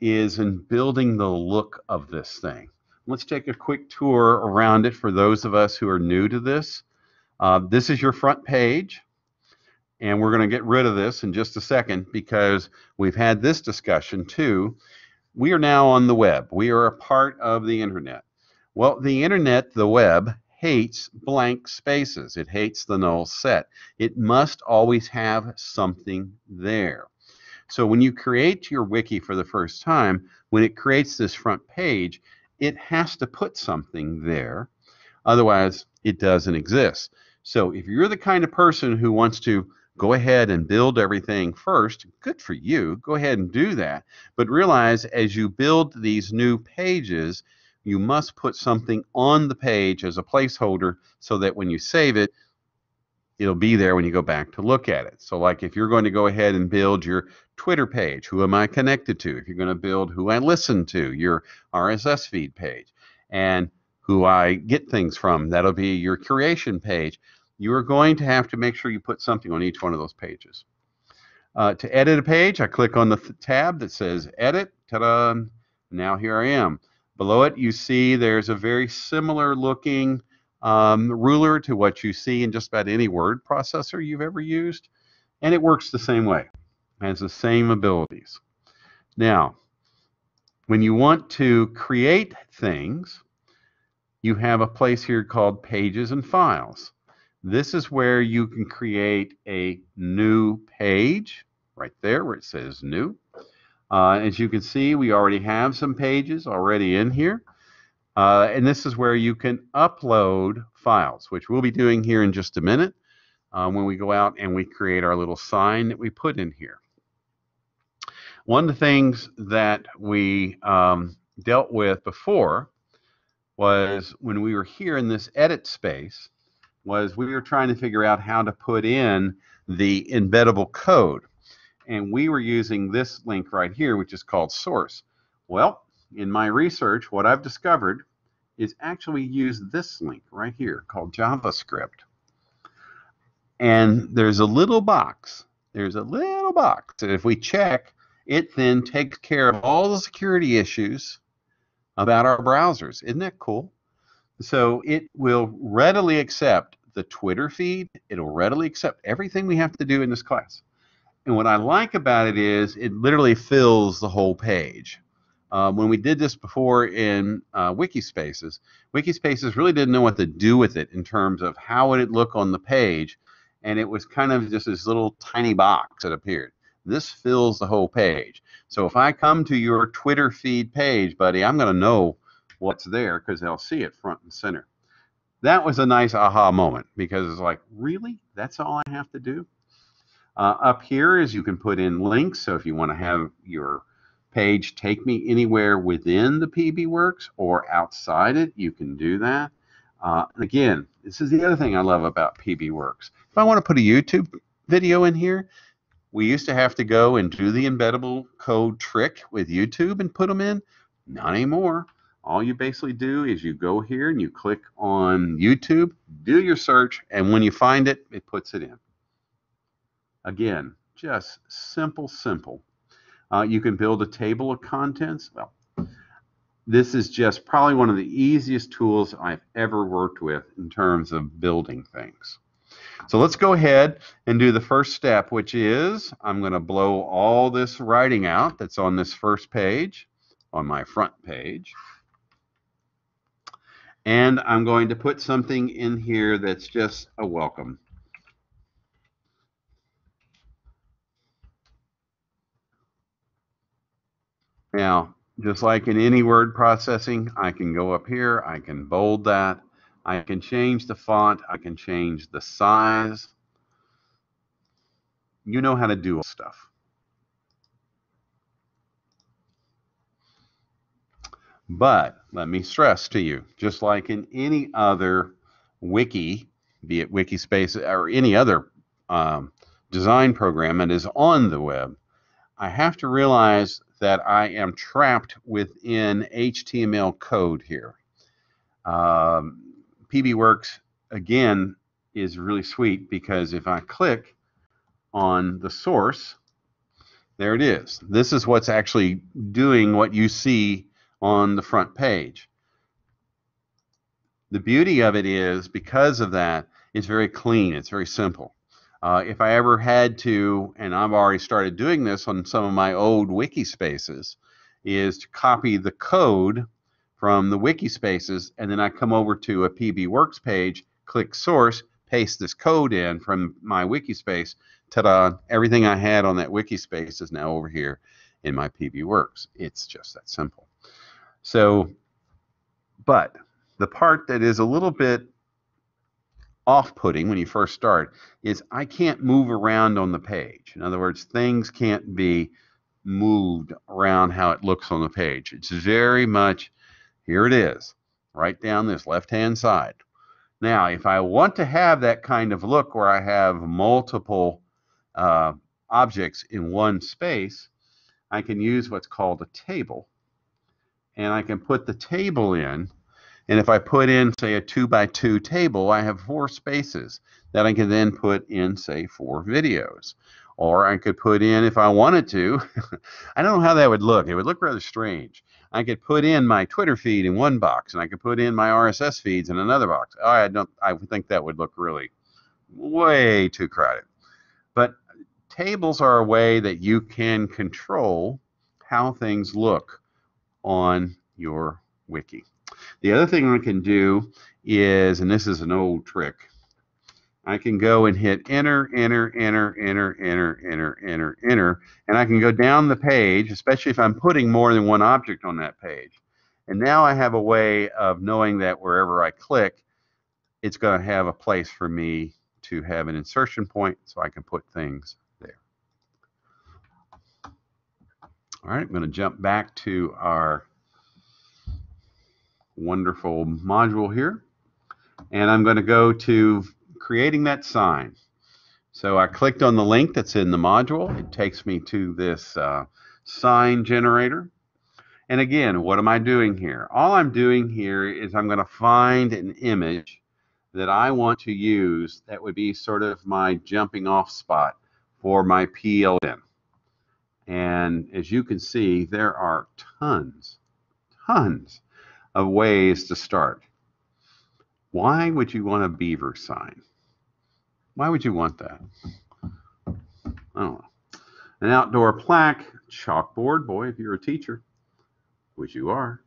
is in building the look of this thing. Let's take a quick tour around it for those of us who are new to this. Uh, this is your front page, and we're going to get rid of this in just a second because we've had this discussion too. We are now on the web. We are a part of the internet. Well, the internet, the web, hates blank spaces. It hates the null set. It must always have something there. So when you create your wiki for the first time, when it creates this front page, it has to put something there. Otherwise, it doesn't exist. So if you're the kind of person who wants to go ahead and build everything first, good for you. Go ahead and do that. But realize as you build these new pages, you must put something on the page as a placeholder so that when you save it, it'll be there when you go back to look at it. So like if you're going to go ahead and build your Twitter page, who am I connected to? If you're going to build who I listen to, your RSS feed page, and who I get things from, that'll be your curation page. You are going to have to make sure you put something on each one of those pages. Uh, to edit a page, I click on the th tab that says Edit. Ta-da! Now here I am. Below it, you see there's a very similar looking um, ruler to what you see in just about any word processor you've ever used, and it works the same way. It has the same abilities. Now, when you want to create things, you have a place here called Pages and Files. This is where you can create a new page, right there where it says New. Uh, as you can see, we already have some pages already in here. Uh, and this is where you can upload files, which we'll be doing here in just a minute uh, when we go out and we create our little sign that we put in here. One of the things that we um, dealt with before was when we were here in this edit space was we were trying to figure out how to put in the embeddable code and we were using this link right here, which is called source. Well, in my research, what I've discovered is actually use this link right here called JavaScript. And there's a little box. There's a little box. If we check, it then takes care of all the security issues about our browsers. Isn't that cool? So it will readily accept the Twitter feed. It'll readily accept everything we have to do in this class. And what I like about it is it literally fills the whole page. Um, when we did this before in uh, Wikispaces, Wikispaces really didn't know what to do with it in terms of how would it look on the page, and it was kind of just this little tiny box that appeared. This fills the whole page. So if I come to your Twitter feed page, buddy, I'm going to know what's there because they'll see it front and center. That was a nice aha moment because it's like, really? That's all I have to do? Uh, up here is you can put in links. So if you want to have your page take me anywhere within the PBWorks or outside it, you can do that. Uh, again, this is the other thing I love about PBWorks. If I want to put a YouTube video in here, we used to have to go and do the embeddable code trick with YouTube and put them in. Not anymore. All you basically do is you go here and you click on YouTube, do your search, and when you find it, it puts it in. Again, just simple, simple. Uh, you can build a table of contents. Well, this is just probably one of the easiest tools I've ever worked with in terms of building things. So let's go ahead and do the first step, which is I'm going to blow all this writing out that's on this first page, on my front page. And I'm going to put something in here that's just a welcome. Now, just like in any word processing, I can go up here, I can bold that, I can change the font, I can change the size. You know how to do stuff. But let me stress to you, just like in any other wiki, be it Wikispace or any other um, design program that is on the web, I have to realize that I am trapped within HTML code here. Um, PBWorks, again, is really sweet because if I click on the source, there it is. This is what's actually doing what you see on the front page. The beauty of it is, because of that, it's very clean, it's very simple. Uh, if I ever had to, and I've already started doing this on some of my old wiki spaces, is to copy the code from the wiki spaces, and then I come over to a PBWorks page, click source, paste this code in from my wiki space. Ta-da! Everything I had on that wiki space is now over here in my PBWorks. It's just that simple. So, but the part that is a little bit off-putting when you first start is I can't move around on the page. In other words, things can't be moved around how it looks on the page. It's very much, here it is, right down this left-hand side. Now, if I want to have that kind of look where I have multiple uh, objects in one space, I can use what's called a table. And I can put the table in and if I put in, say, a two by two table, I have four spaces that I can then put in, say, four videos. Or I could put in, if I wanted to, I don't know how that would look. It would look rather strange. I could put in my Twitter feed in one box, and I could put in my RSS feeds in another box. I don't. I think that would look really way too crowded. But tables are a way that you can control how things look on your wiki. The other thing I can do is, and this is an old trick, I can go and hit enter, enter, enter, enter, enter, enter, enter, enter, and I can go down the page, especially if I'm putting more than one object on that page. And now I have a way of knowing that wherever I click, it's going to have a place for me to have an insertion point so I can put things there. All right, I'm going to jump back to our wonderful module here. And I'm going to go to creating that sign. So I clicked on the link that's in the module. It takes me to this uh, sign generator. And again, what am I doing here? All I'm doing here is I'm going to find an image that I want to use that would be sort of my jumping off spot for my PLN. And as you can see, there are tons, tons of ways to start. Why would you want a beaver sign? Why would you want that? I don't know. An outdoor plaque, chalkboard, boy, if you're a teacher, which you are.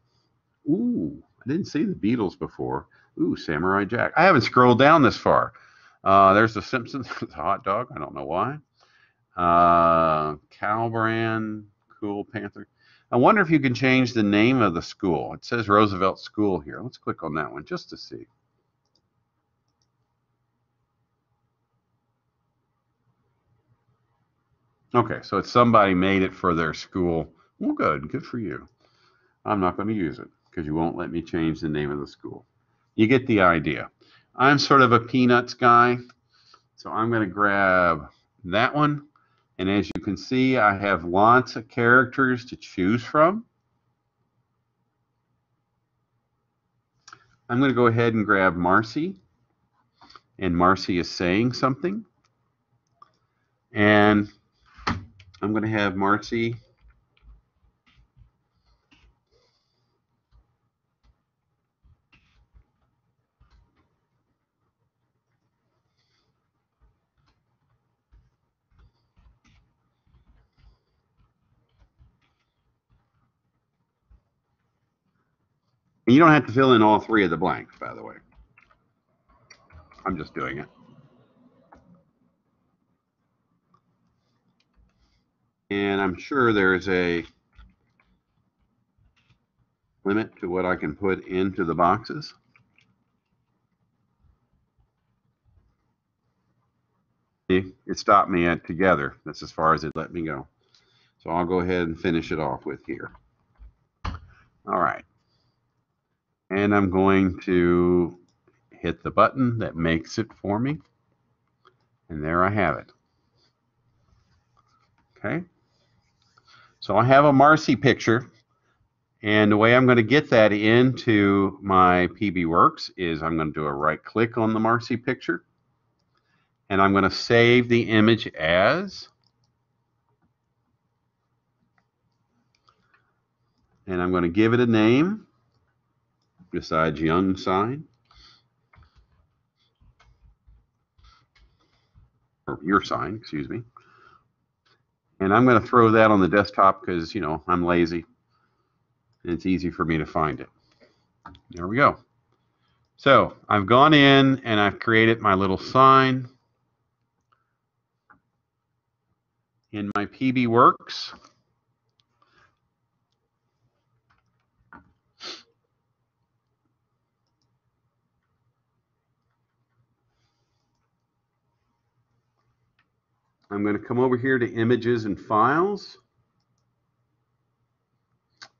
Ooh, I didn't see the Beatles before. Ooh, Samurai Jack. I haven't scrolled down this far. Uh, there's the Simpsons, the hot dog. I don't know why. Uh, cow brand, cool Panther. I wonder if you can change the name of the school. It says Roosevelt School here. Let's click on that one just to see. Okay, so it's somebody made it for their school. Well, good. Good for you. I'm not going to use it because you won't let me change the name of the school. You get the idea. I'm sort of a peanuts guy, so I'm going to grab that one and as you can see, I have lots of characters to choose from. I'm going to go ahead and grab Marcy. And Marcy is saying something. And I'm going to have Marcy And you don't have to fill in all three of the blanks, by the way. I'm just doing it. And I'm sure there's a limit to what I can put into the boxes. It stopped me at together. That's as far as it let me go. So I'll go ahead and finish it off with here. All right. And I'm going to hit the button that makes it for me. And there I have it. Okay. So I have a Marcy picture. And the way I'm going to get that into my PB Works is I'm going to do a right click on the Marcy picture. And I'm going to save the image as. And I'm going to give it a name besides Young Sign. Or your sign, excuse me. And I'm going to throw that on the desktop because, you know, I'm lazy. And it's easy for me to find it. There we go. So I've gone in and I've created my little sign in my PB Works. I'm going to come over here to images and files.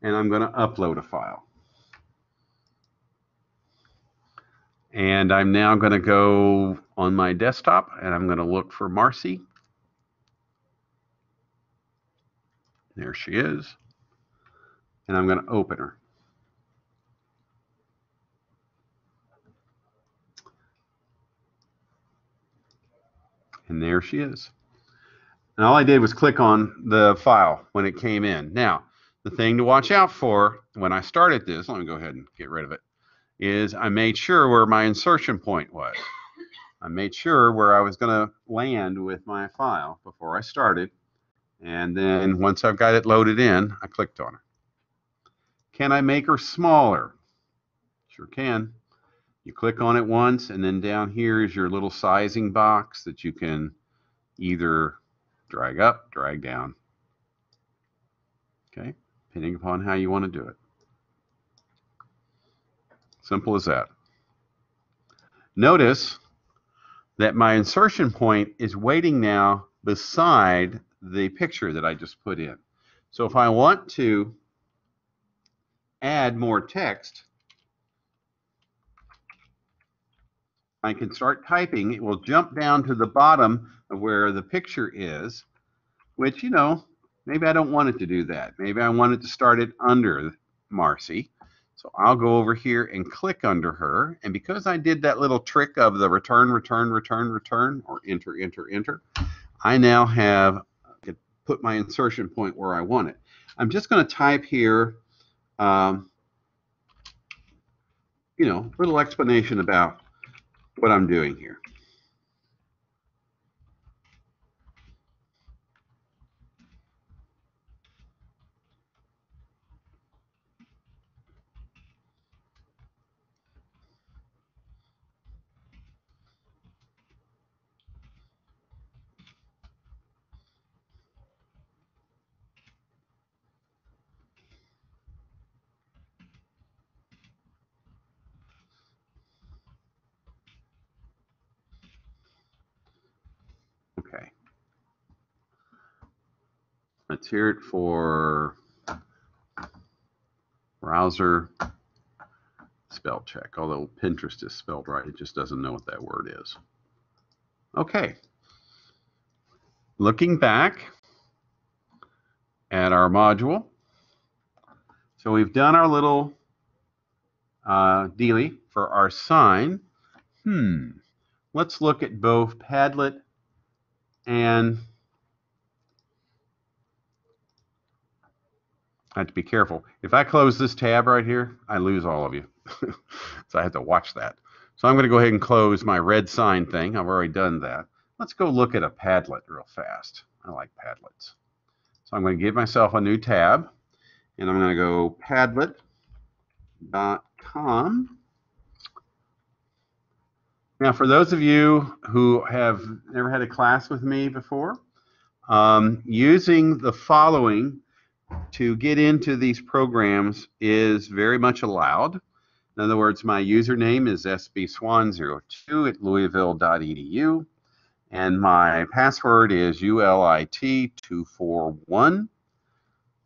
And I'm going to upload a file. And I'm now going to go on my desktop and I'm going to look for Marcy. There she is. And I'm going to open her. And there she is. And all I did was click on the file when it came in. Now, the thing to watch out for when I started this, let me go ahead and get rid of it, is I made sure where my insertion point was. I made sure where I was going to land with my file before I started. And then once I've got it loaded in, I clicked on it. Can I make her smaller? Sure can. You click on it once, and then down here is your little sizing box that you can either drag up, drag down. Okay, depending upon how you want to do it. Simple as that. Notice that my insertion point is waiting now beside the picture that I just put in. So if I want to add more text, I can start typing. It will jump down to the bottom of where the picture is, which, you know, maybe I don't want it to do that. Maybe I want it to start it under Marcy. So I'll go over here and click under her. And because I did that little trick of the return, return, return, return, or enter, enter, enter, I now have put my insertion point where I want it. I'm just going to type here, um, you know, a little explanation about what I'm doing here. Okay. It for browser spell check. Although Pinterest is spelled right, it just doesn't know what that word is. Okay. Looking back at our module. So we've done our little uh, dealy for our sign. Hmm. Let's look at both Padlet and I have to be careful. If I close this tab right here, I lose all of you. so I have to watch that. So I'm going to go ahead and close my red sign thing. I've already done that. Let's go look at a Padlet real fast. I like Padlets. So I'm going to give myself a new tab, and I'm going to go padlet.com. Now, for those of you who have never had a class with me before, um, using the following to get into these programs is very much allowed. In other words, my username is sbswan02 at louisville.edu, and my password is ULIT241.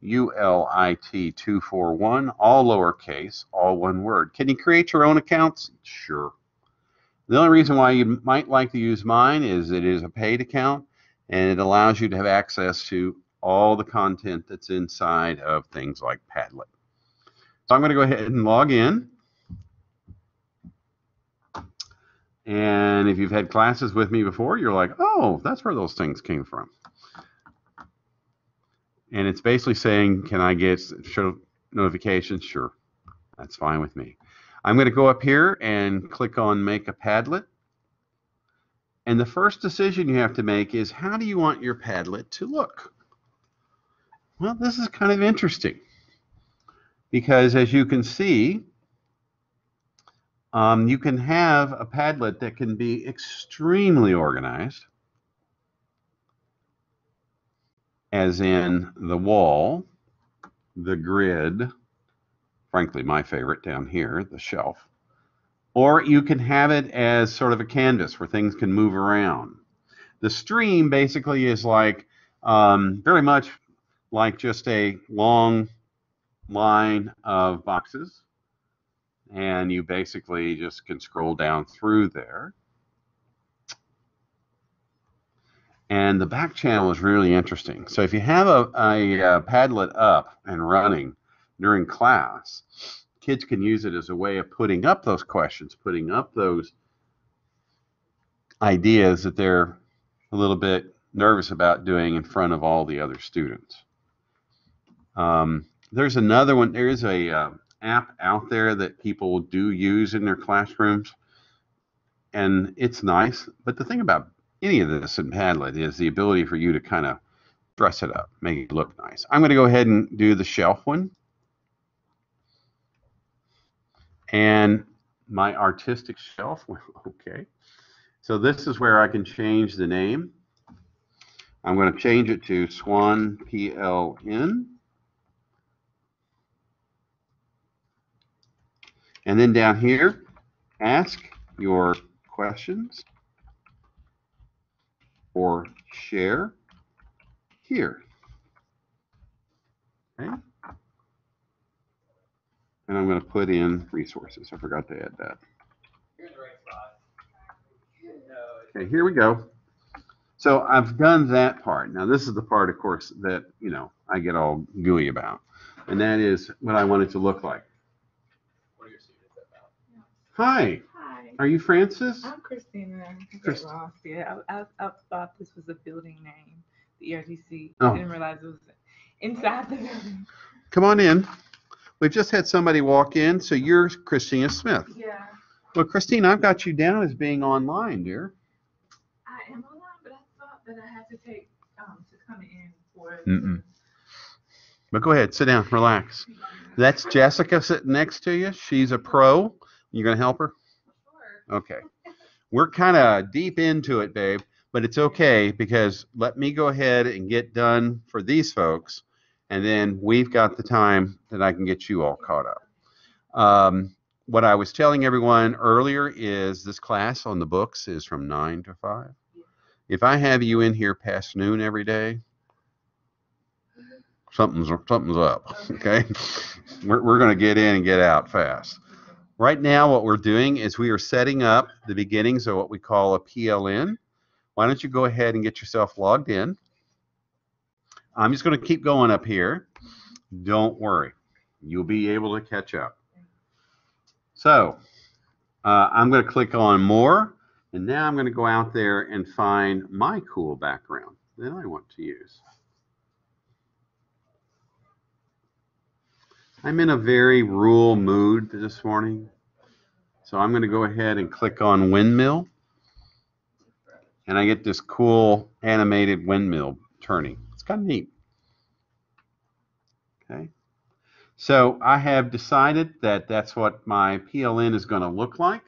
ULIT241, all lowercase, all one word. Can you create your own accounts? Sure. The only reason why you might like to use mine is it is a paid account and it allows you to have access to all the content that's inside of things like Padlet. So I'm going to go ahead and log in. And if you've had classes with me before, you're like, oh, that's where those things came from. And it's basically saying, can I get show notifications? Sure. That's fine with me. I'm going to go up here and click on make a Padlet. And the first decision you have to make is how do you want your Padlet to look? Well, this is kind of interesting because as you can see, um, you can have a Padlet that can be extremely organized, as in the wall, the grid, frankly, my favorite down here, the shelf. Or you can have it as sort of a canvas where things can move around. The stream basically is like um, very much like just a long line of boxes. And you basically just can scroll down through there. And the back channel is really interesting. So if you have a, a, a Padlet up and running during class, kids can use it as a way of putting up those questions, putting up those ideas that they're a little bit nervous about doing in front of all the other students. Um, there's another one. There is a uh, app out there that people do use in their classrooms, and it's nice. But the thing about any of this in Padlet is the ability for you to kind of dress it up, make it look nice. I'm going to go ahead and do the shelf one. And my artistic shelf, okay. So this is where I can change the name. I'm going to change it to Swan PLN. And then down here, ask your questions or share here. Okay. And I'm going to put in resources. I forgot to add that. Okay, here we go. So I've done that part. Now this is the part, of course, that, you know, I get all gooey about. And that is what I want it to look like. Hi, Hi. are you Francis? I'm Christina. Christ- Ross. Yeah, I, I, I thought this was a building name, the ERTC. Oh. I didn't realize it was inside the building. Come on in. We've just had somebody walk in, so you're Christina Smith. Yeah, Well, Christina, I've got you down as being online, dear. I am online, but I thought that I had to take um to come in for. Mm-mm. But go ahead, sit down, relax. That's Jessica sitting next to you. She's a pro. You gonna help her? Sure. Okay. We're kind of deep into it, babe, but it's okay because let me go ahead and get done for these folks, and then we've got the time that I can get you all caught up. Um, what I was telling everyone earlier is this class on the books is from 9 to 5. If I have you in here past noon every day, something's something's up, okay? We're, we're going to get in and get out fast. Right now, what we're doing is we are setting up the beginnings of what we call a PLN. Why don't you go ahead and get yourself logged in? I'm just going to keep going up here. Don't worry. You'll be able to catch up. So uh, I'm going to click on more. And now I'm going to go out there and find my cool background that I want to use. I'm in a very rural mood this morning. So I'm going to go ahead and click on windmill. And I get this cool animated windmill turning. It's kind of neat. Okay. So I have decided that that's what my PLN is going to look like.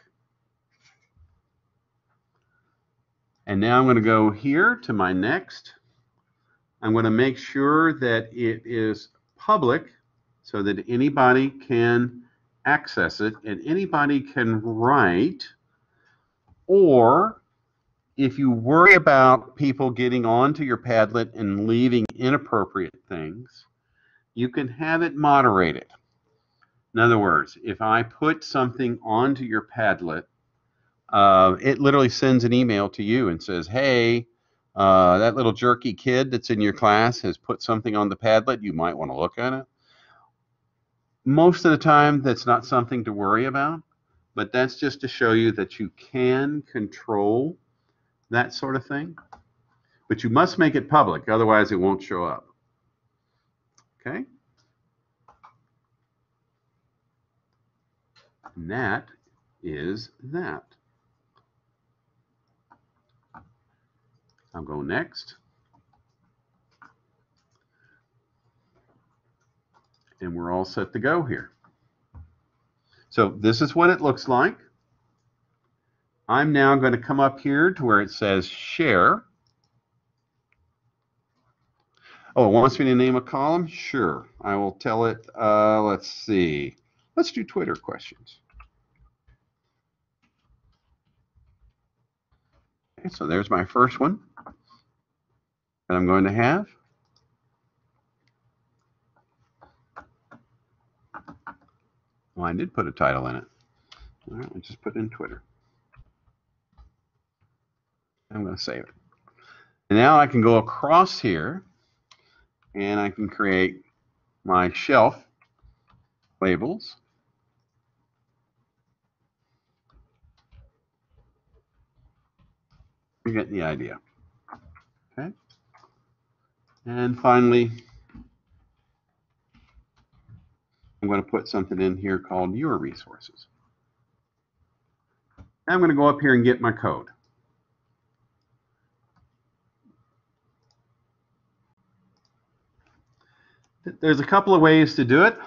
And now I'm going to go here to my next. I'm going to make sure that it is public so that anybody can access it and anybody can write. Or if you worry about people getting onto your Padlet and leaving inappropriate things, you can have it moderated. In other words, if I put something onto your Padlet, uh, it literally sends an email to you and says, hey, uh, that little jerky kid that's in your class has put something on the Padlet. You might want to look at it. Most of the time, that's not something to worry about, but that's just to show you that you can control that sort of thing. But you must make it public, otherwise, it won't show up. Okay? And that is that. I'll go next. And we're all set to go here. So this is what it looks like. I'm now going to come up here to where it says share. Oh, it wants me to name a column? Sure. I will tell it, uh, let's see. Let's do Twitter questions. Okay, so there's my first one that I'm going to have. Well, I did put a title in it. All right, let's just put in Twitter. I'm going to save it. And now I can go across here and I can create my shelf labels. You're getting the idea. Okay. And finally, I'm going to put something in here called your resources. I'm going to go up here and get my code. There's a couple of ways to do it,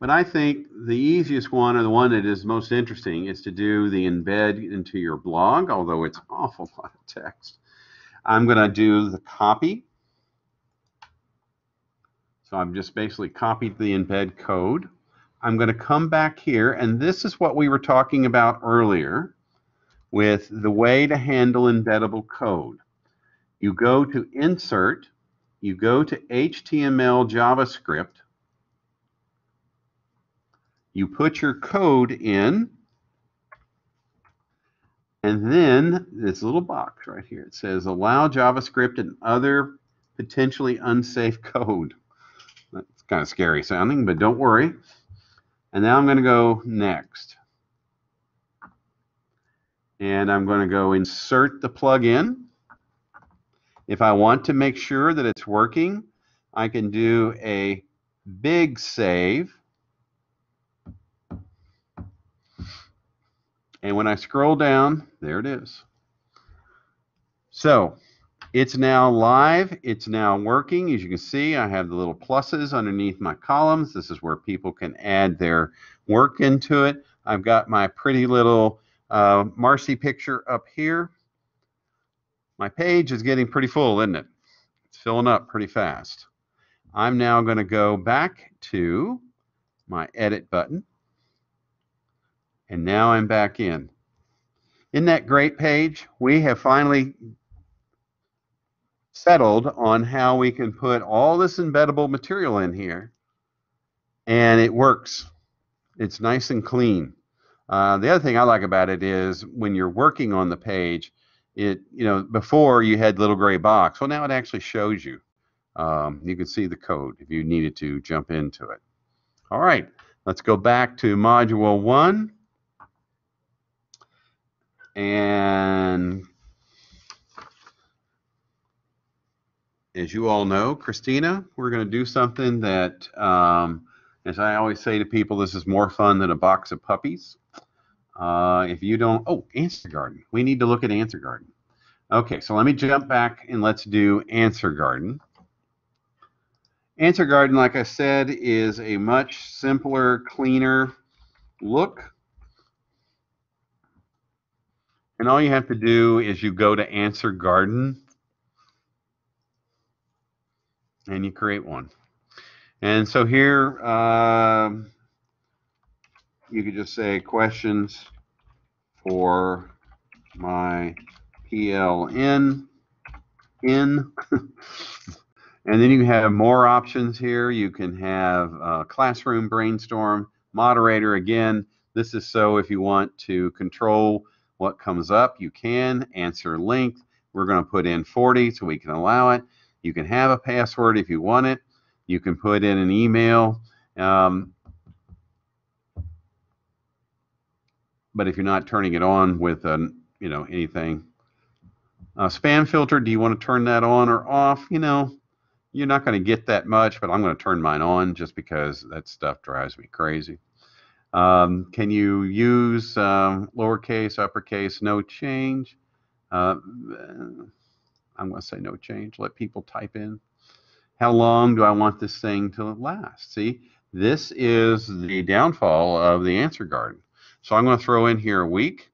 but I think the easiest one, or the one that is most interesting, is to do the embed into your blog, although it's an awful lot of text. I'm going to do the copy. So I've just basically copied the embed code. I'm going to come back here, and this is what we were talking about earlier with the way to handle embeddable code. You go to Insert, you go to HTML JavaScript, you put your code in, and then this little box right here, it says allow JavaScript and other potentially unsafe code. Kind of scary sounding, but don't worry. And now I'm going to go next. And I'm going to go insert the plugin. If I want to make sure that it's working, I can do a big save. And when I scroll down, there it is. So it's now live. It's now working. As you can see, I have the little pluses underneath my columns. This is where people can add their work into it. I've got my pretty little uh, Marcy picture up here. My page is getting pretty full, isn't it? It's filling up pretty fast. I'm now going to go back to my edit button. And now I'm back in. Isn't that great page? We have finally settled on how we can put all this embeddable material in here and it works. It's nice and clean. Uh, the other thing I like about it is when you're working on the page, it you know before you had little gray box. Well, now it actually shows you. Um, you can see the code if you needed to jump into it. All right, let's go back to module one. And as you all know, Christina, we're going to do something that, um, as I always say to people, this is more fun than a box of puppies. Uh, if you don't, oh, Answer Garden. We need to look at Answer Garden. Okay, so let me jump back and let's do Answer Garden. Answer Garden, like I said, is a much simpler, cleaner look. And all you have to do is you go to Answer Garden and you create one. And so here, um, you could just say questions for my PLN in. and then you have more options here. You can have classroom brainstorm, moderator again. This is so if you want to control what comes up, you can. Answer length. We're going to put in 40 so we can allow it. You can have a password if you want it. You can put in an email. Um, but if you're not turning it on with an, you know, anything, uh, spam filter, do you want to turn that on or off? You know, you're not going to get that much, but I'm going to turn mine on just because that stuff drives me crazy. Um, can you use um, lowercase, uppercase, no change? Uh, I'm going to say no change. Let people type in. How long do I want this thing to last? See, this is the downfall of the answer garden. So I'm going to throw in here a week.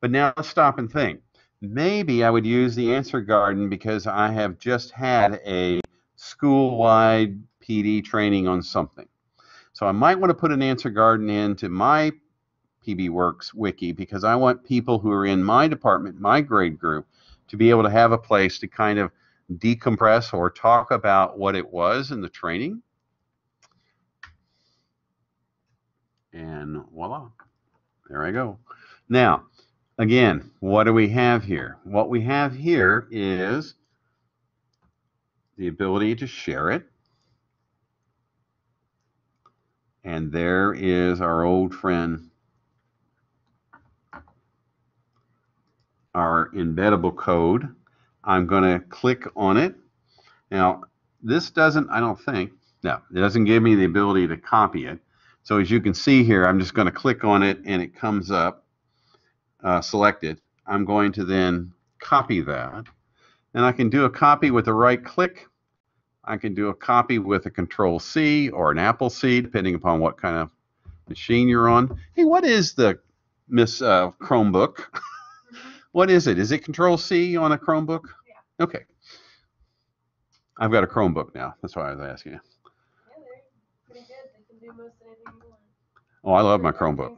But now let's stop and think. Maybe I would use the answer garden because I have just had a school-wide PD training on something. So I might want to put an answer garden into my PB Works wiki because I want people who are in my department, my grade group, to be able to have a place to kind of decompress or talk about what it was in the training. And voila, there I go. Now, again, what do we have here? What we have here is the ability to share it. And there is our old friend, our embeddable code. I'm going to click on it. Now, this doesn't, I don't think, no, it doesn't give me the ability to copy it. So as you can see here, I'm just going to click on it and it comes up uh, selected. I'm going to then copy that. And I can do a copy with a right click. I can do a copy with a control C or an Apple C, depending upon what kind of machine you're on. Hey, what is the Miss uh, Chromebook? what is it? Is it control C on a Chromebook? Yeah. Okay. I've got a Chromebook now. That's why I was asking you. Yeah, they're pretty good. They can do most anything you want. Oh, I love my Chromebook.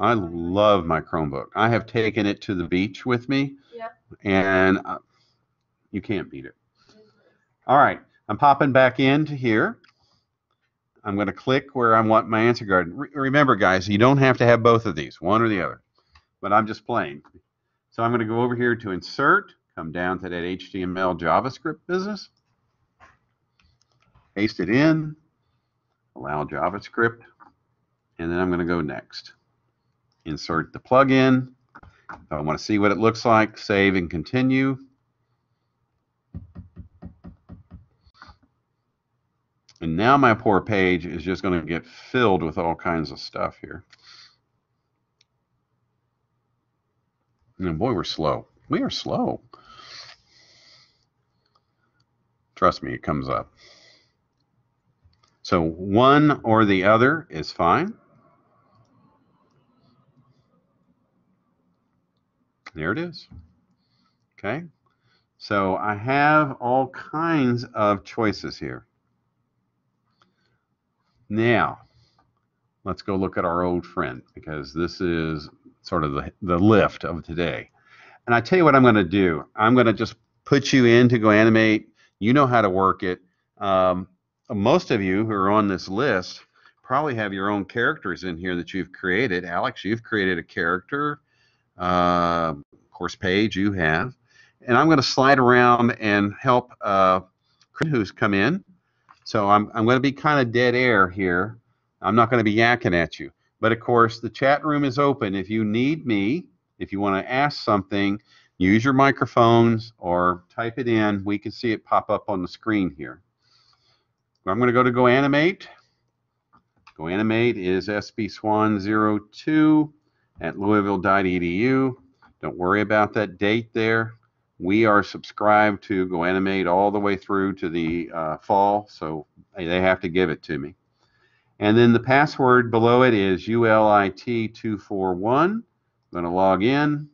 I love my Chromebook. I have taken it to the beach with me, Yeah. and uh, you can't beat it. All right, I'm popping back into here. I'm going to click where I want my answer garden. Re- remember, guys, you don't have to have both of these, one or the other, but I'm just playing. So I'm going to go over here to insert, come down to that HTML JavaScript business, paste it in, allow JavaScript, and then I'm going to go next. Insert the plugin. If I want to see what it looks like, save and continue. And now my poor page is just going to get filled with all kinds of stuff here. And boy, we're slow. We are slow. Trust me, it comes up. So one or the other is fine. There it is. Okay. So I have all kinds of choices here. Now, let's go look at our old friend because this is sort of the, the lift of today. And I tell you what I'm going to do. I'm going to just put you in to go animate. You know how to work it. Um, most of you who are on this list probably have your own characters in here that you've created. Alex, you've created a character. Uh, of course, Paige, you have. And I'm going to slide around and help uh, who's come in. So I'm, I'm going to be kind of dead air here. I'm not going to be yakking at you. But of course, the chat room is open. If you need me, if you want to ask something, use your microphones or type it in. We can see it pop up on the screen here. I'm going to go to Go Animate. Go Animate is SB Swan02 at louisville.edu. Don't worry about that date there. We are subscribed to Go Animate all the way through to the uh, fall, so They have to give it to me. And then the password below it is ULIT241. I'm going to log in.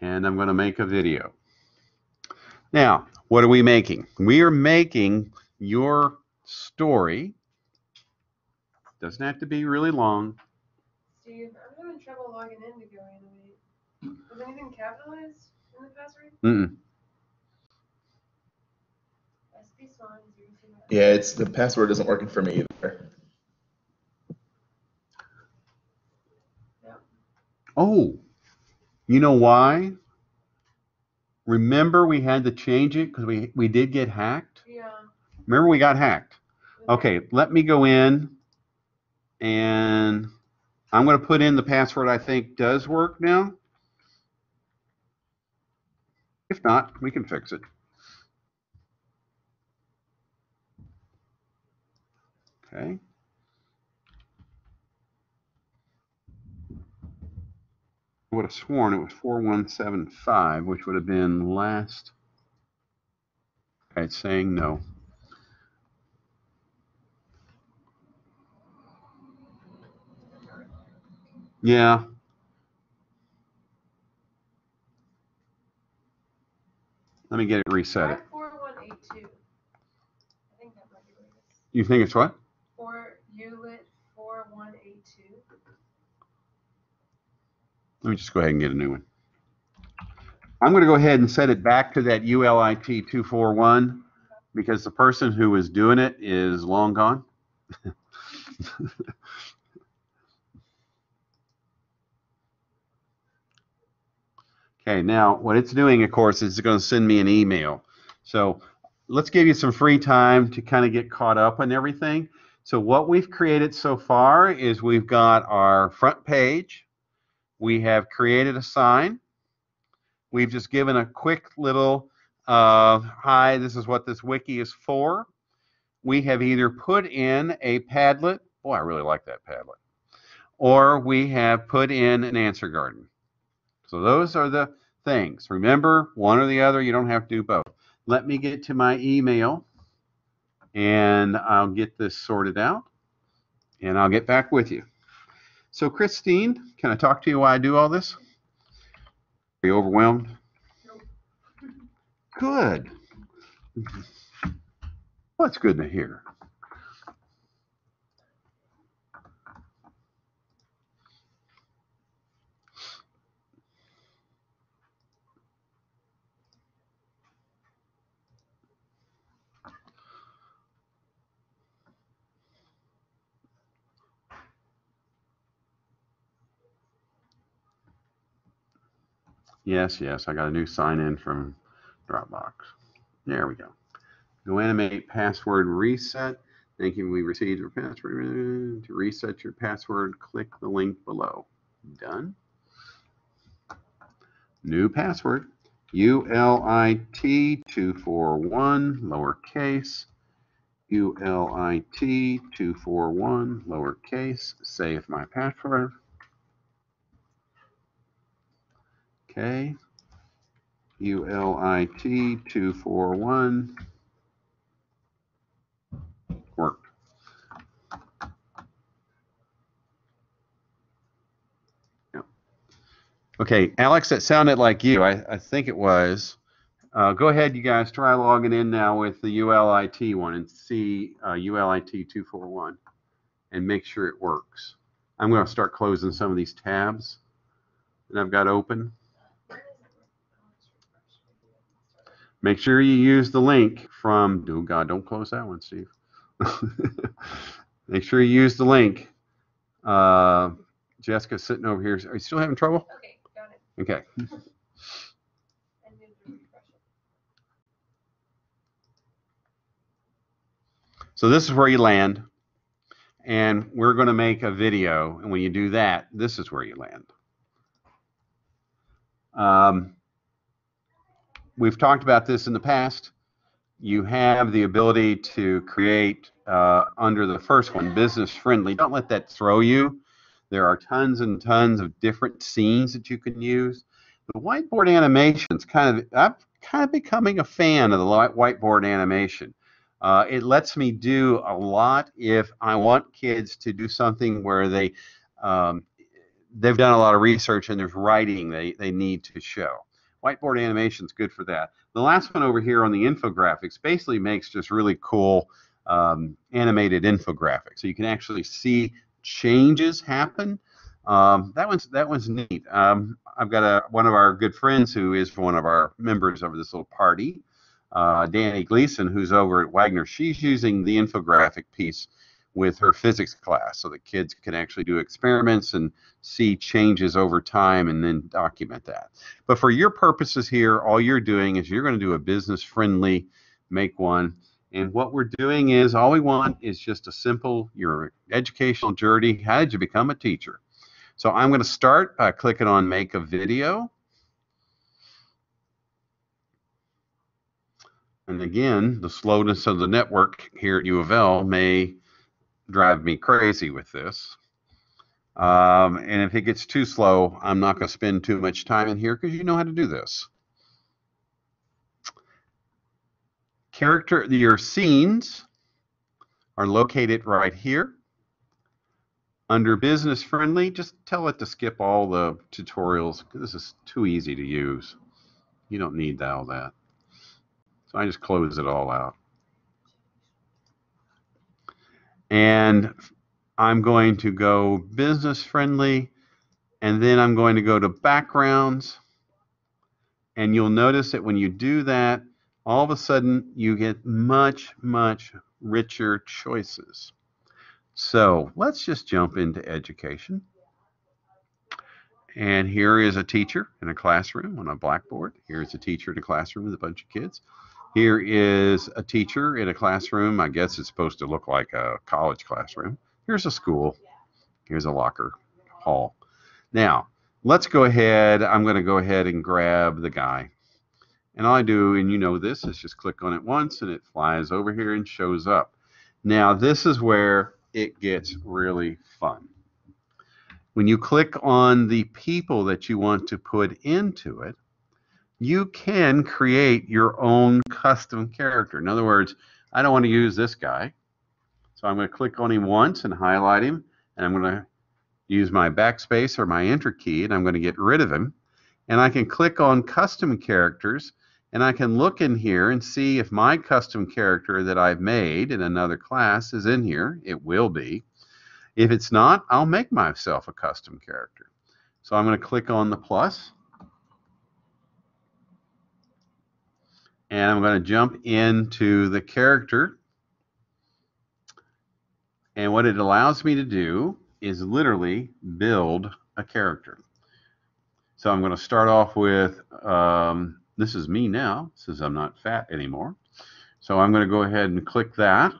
And I'm going to make a video. Now, what are we making? We are making your story. Doesn't have to be really long. Steve, I'm having trouble logging in to go animate. Was anything capitalized in the password? Mm-mm. SB Swan zero zero. Yeah, it's the password isn't working for me either. Oh, you know why? Remember we had to change it because we, we did get hacked? Yeah. Remember we got hacked? Okay, let me go in and I'm going to put in the password I think does work now. If not, we can fix it. Okay. I would have sworn it was 4175, which would have been last. Okay, it's saying no. Yeah. Let me get it reset it. Four one eight two. I think that might be what it is. You think it's what? Four, ULIT four one eight two. Let me just go ahead and get a new one. I'm going to go ahead and set it back to that ULIT 241 because the person who was doing it is long gone. okay, now what it's doing, of course, is it's going to send me an email. So let's give you some free time to kind of get caught up on everything. So what we've created so far is we've got our front page. We have created a sign. We've just given a quick little, uh, hi, this is what this wiki is for. We have either put in a Padlet, boy, I really like that Padlet, or we have put in an answer garden. So those are the things. Remember, one or the other, you don't have to do both. Let me get to my email and I'll get this sorted out and I'll get back with you. So Christine, can I talk to you while I do all this? Are you overwhelmed? Good. Well, that's good to hear. Yes, yes, I got a new sign in from Dropbox. There we go. Go animate password reset. Thank you. We received your password. To reset your password, click the link below. Done. New password. ULIT241 lowercase. ULIT241 lowercase. Save my password. Okay. ULIT 241 worked. Yep. Okay, Alex, that sounded like you. I, I think it was. Uh, go ahead, you guys, try logging in now with the ULIT one and see uh, ULIT 241 and make sure it works. I'm going to start closing some of these tabs that I've got open. Make sure you use the link from, oh God, don't close that one, Steve. Make sure you use the link. Uh, Jessica's sitting over here. Are you still having trouble? Okay, got it. Okay. I need to refresh it. So this is where you land. And we're going to make a video. And when you do that, this is where you land. Um, we've talked about this in the past. You have the ability to create uh, under the first one, business friendly. Don't let that throw you. There are tons and tons of different scenes that you can use. The whiteboard animations kind of I'm kind of becoming a fan of the whiteboard animation. Uh, it lets me do a lot if I want kids to do something where they um, they've done a lot of research and there's writing they, they need to show. Whiteboard animation is good for that. The last one over here on the infographics basically makes just really cool um, animated infographics. So you can actually see changes happen. Um, that one's that one's neat. Um, I've got a one of our good friends who is one of our members of this little party, uh, Danny Gleason, who's over at Wagner. She's using the infographic piece with her physics class so that kids can actually do experiments and see changes over time and then document that. But for your purposes here, all you're doing is you're going to do a business friendly make one. And what we're doing is all we want is just a simple your educational journey. How did you become a teacher? So I'm going to start by clicking on make a video. And again, the slowness of the network here at U of L may drive me crazy with this. Um, and if it gets too slow, I'm not going to spend too much time in here because you know how to do this. Character, your scenes are located right here. Under business friendly, just tell it to skip all the tutorials. Because this is too easy to use. You don't need all that. So I just close it all out. And I'm going to go business friendly and then I'm going to go to backgrounds. And you'll notice that when you do that all of a sudden you get much much richer choices. So let's just jump into education. And here is a teacher in a classroom on a blackboard. Here's a teacher in a classroom with a bunch of kids here is a teacher in a classroom I guess it's supposed to look like a college classroom Here's a school. Here's a locker hall. Now, let's go ahead. I'm going to go ahead and grab the guy. And all I do, and you know this, is just click on it once and it flies over here and shows up. Now, this is where it gets really fun. When you click on the people that you want to put into it, you can create your own custom character. In other words, I don't want to use this guy. So I'm going to click on him once and highlight him, and I'm going to use my backspace or my enter key, and I'm going to get rid of him. And I can click on custom characters, and I can look in here and see if my custom character that I've made in another class is in here. It will be. If it's not, I'll make myself a custom character. So I'm going to click on the plus, and I'm going to jump into the character and what it allows me to do is literally build a character. So I'm going to start off with, um, this is me now, says I'm not fat anymore. So I'm going to go ahead and click that.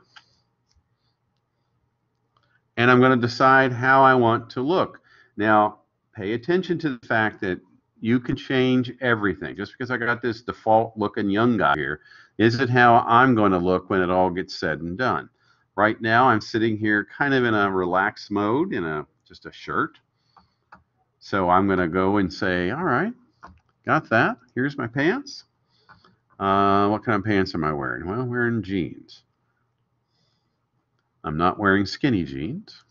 And I'm going to decide how I want to look. Now, pay attention to the fact that you can change everything. Just because I got this default looking young guy here, isn't how I'm going to look when it all gets said and done. Right now, I'm sitting here kind of in a relaxed mode in a just a shirt. So I'm going to go and say, all right, got that. Here's my pants. Uh, what kind of pants am I wearing? Well, I'm wearing jeans. I'm not wearing skinny jeans.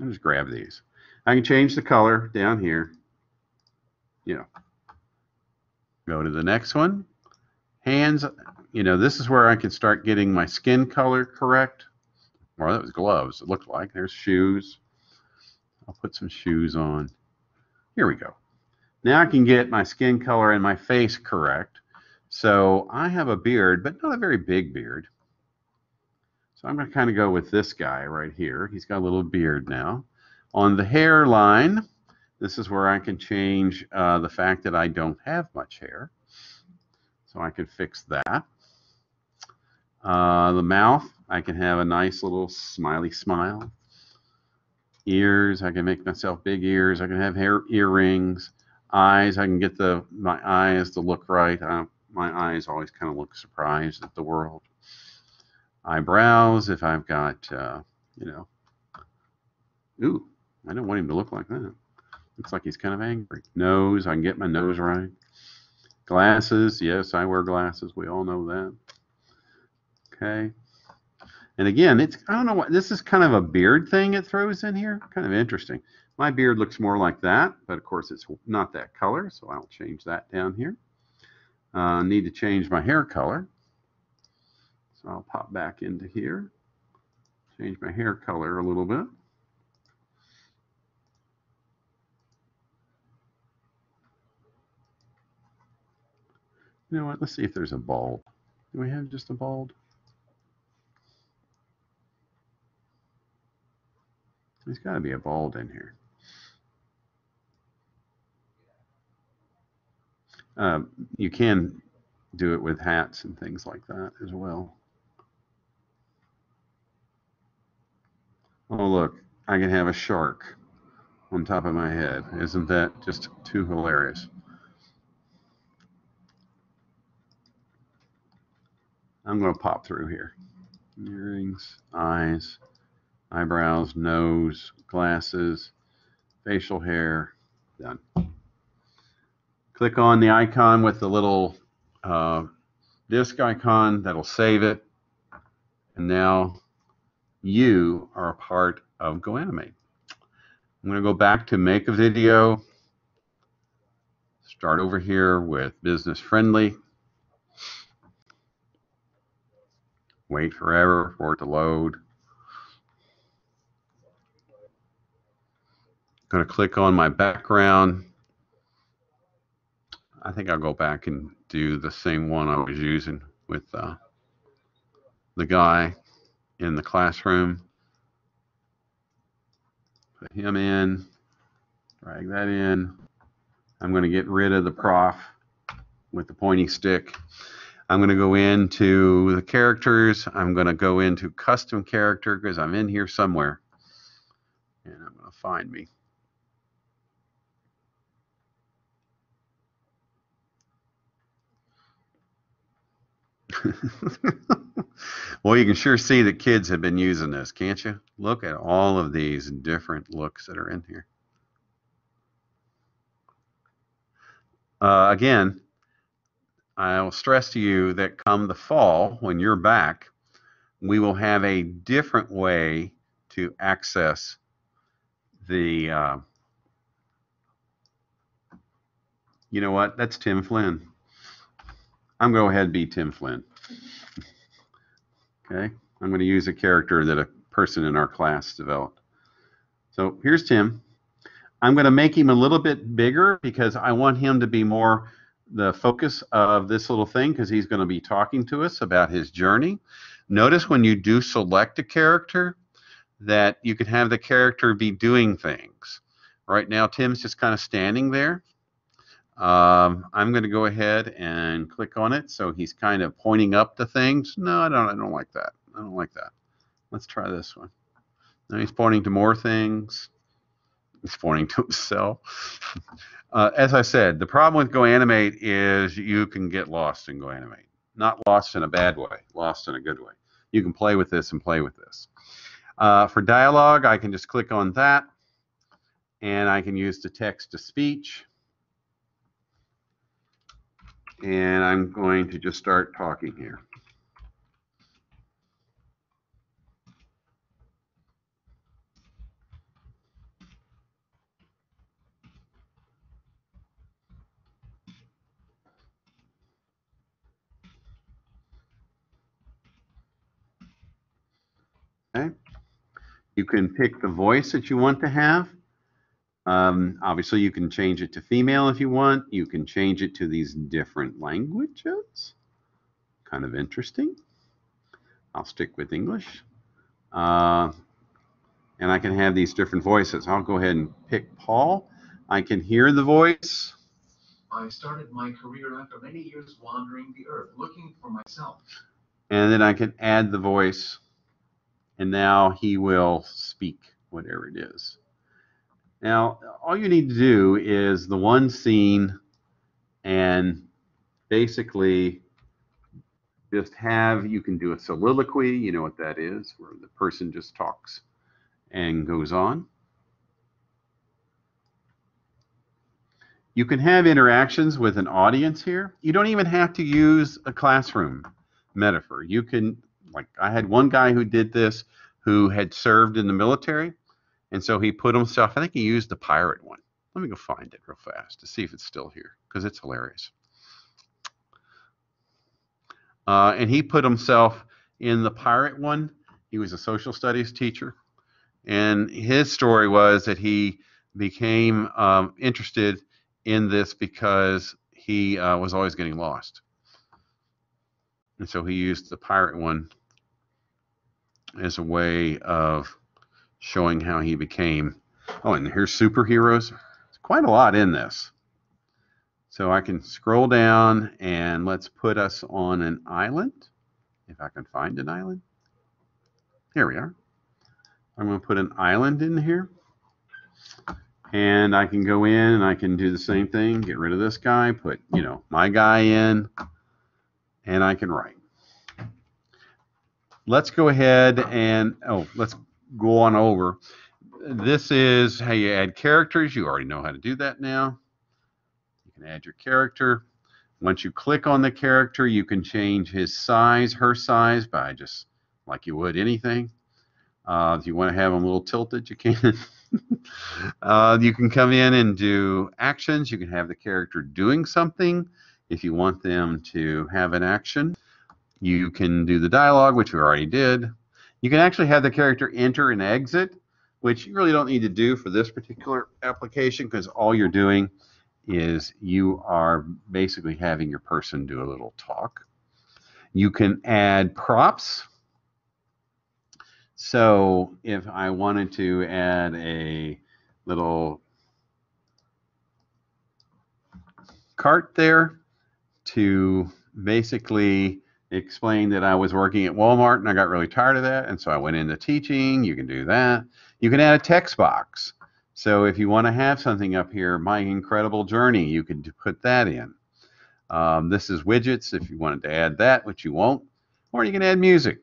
I'll just grab these. I can change the color down here. You know, go to the next one. Hands, you know, this is where I can start getting my skin color correct. Or that was gloves, it looked like. There's shoes. I'll put some shoes on. Here we go. Now I can get my skin color and my face correct. So I have a beard, but not a very big beard. So I'm going to kind of go with this guy right here. He's got a little beard now. On the hairline, this is where I can change uh, the fact that I don't have much hair. So I could fix that. Uh, the mouth, I can have a nice little smiley smile. Ears, I can make myself big ears. I can have hair earrings. Eyes, I can get the my eyes to look right. My eyes always kind of look surprised at the world. Eyebrows, if I've got, uh, you know, ooh, I don't want him to look like that. Looks like he's kind of angry. Nose, I can get my nose right. Glasses, yes, I wear glasses. We all know that. Okay. And again, it's I don't know what this is kind of a beard thing it throws in here. Kind of interesting. My beard looks more like that, but of course it's not that color, so I'll change that down here. Uh, need to change my hair color. So I'll pop back into here. Change my hair color a little bit. You know what? Let's see if there's a bald. Do we have just a bald? There's got to be a bald in here. Um, you can do it with hats and things like that as well. Oh, look, I can have a shark on top of my head. Isn't that just too hilarious? I'm going to pop through here. Earrings, eyes, eyebrows, nose, glasses, facial hair, done. Click on the icon with the little uh, disk icon, that'll save it. And now you are a part of GoAnimate. I'm going to go back to make a video. Start over here with business friendly. Wait forever for it to load. Going to click on my background. I think I'll go back and do the same one I was using with uh, the guy in the classroom. Put him in, drag that in. I'm going to get rid of the prof with the pointy stick. I'm going to go into the characters. I'm going to go into custom character because I'm in here somewhere. And I'm going to find me. well, you can sure see that kids have been using this, can't you? Look at all of these different looks that are in here. Uh, again, I will stress to you that come the fall, when you're back, we will have a different way to access the. Uh, you know what? That's Tim Flynn. I'm going to go ahead and be Tim Flynn. Okay, I'm going to use a character that a person in our class developed. So here's Tim. I'm going to make him a little bit bigger because I want him to be more the focus of this little thing because he's going to be talking to us about his journey. Notice when you do select a character that you can have the character be doing things. Right now, Tim's just kind of standing there. Um, I'm going to go ahead and click on it so he's kind of pointing up to things. No, I don't. I don't like that. I don't like that. Let's try this one. Now he's pointing to more things. He's pointing to himself. uh, as I said, the problem with GoAnimate is you can get lost in GoAnimate. Not lost in a bad way, lost in a good way. You can play with this and play with this. Uh, for dialogue, I can just click on that, and I can use the text to speech and I'm going to just start talking here. Okay. You can pick the voice that you want to have. Um, obviously, you can change it to female if you want. You can change it to these different languages. Kind of interesting. I'll stick with English. Uh, and I can have these different voices. I'll go ahead and pick Paul. I can hear the voice. I started my career after many years wandering the earth looking for myself. And then I can add the voice. And now he will speak whatever it is. Now, all you need to do is the one scene and basically just have, you can do a soliloquy, you know what that is, where the person just talks and goes on. You can have interactions with an audience here. You don't even have to use a classroom metaphor. You can, like, I had one guy who did this who had served in the military, and so he put himself, I think he used the pirate one. Let me go find it real fast to see if it's still here because it's hilarious. Uh, and he put himself in the pirate one. He was a social studies teacher. And his story was that he became um, interested in this because he uh, was always getting lost. And so he used the pirate one as a way of showing how he became. Oh, and here's superheroes. There's quite a lot in this. So I can scroll down and let's put us on an island. If I can find an island. Here we are. I'm going to put an island in here. And I can go in and I can do the same thing. Get rid of this guy, put, you know, my guy in, and I can write. Let's go ahead and, oh, let's go on over. This is how you add characters. You already know how to do that now. You can add your character. Once you click on the character, you can change his size, her size, by just like you would anything. Uh, if you want to have them a little tilted, you can. uh, you can come in and do actions. You can have the character doing something. If you want them to have an action, you can do the dialogue, which we already did. You can actually have the character enter and exit, which you really don't need to do for this particular application because all you're doing is you are basically having your person do a little talk. You can add props. So if I wanted to add a little cart there to basically explain that I was working at Walmart and I got really tired of that, and so I went into teaching, you can do that. You can add a text box. So if you want to have something up here, my incredible journey, you could put that in. Um, this is widgets if you wanted to add that, which you won't, or you can add music.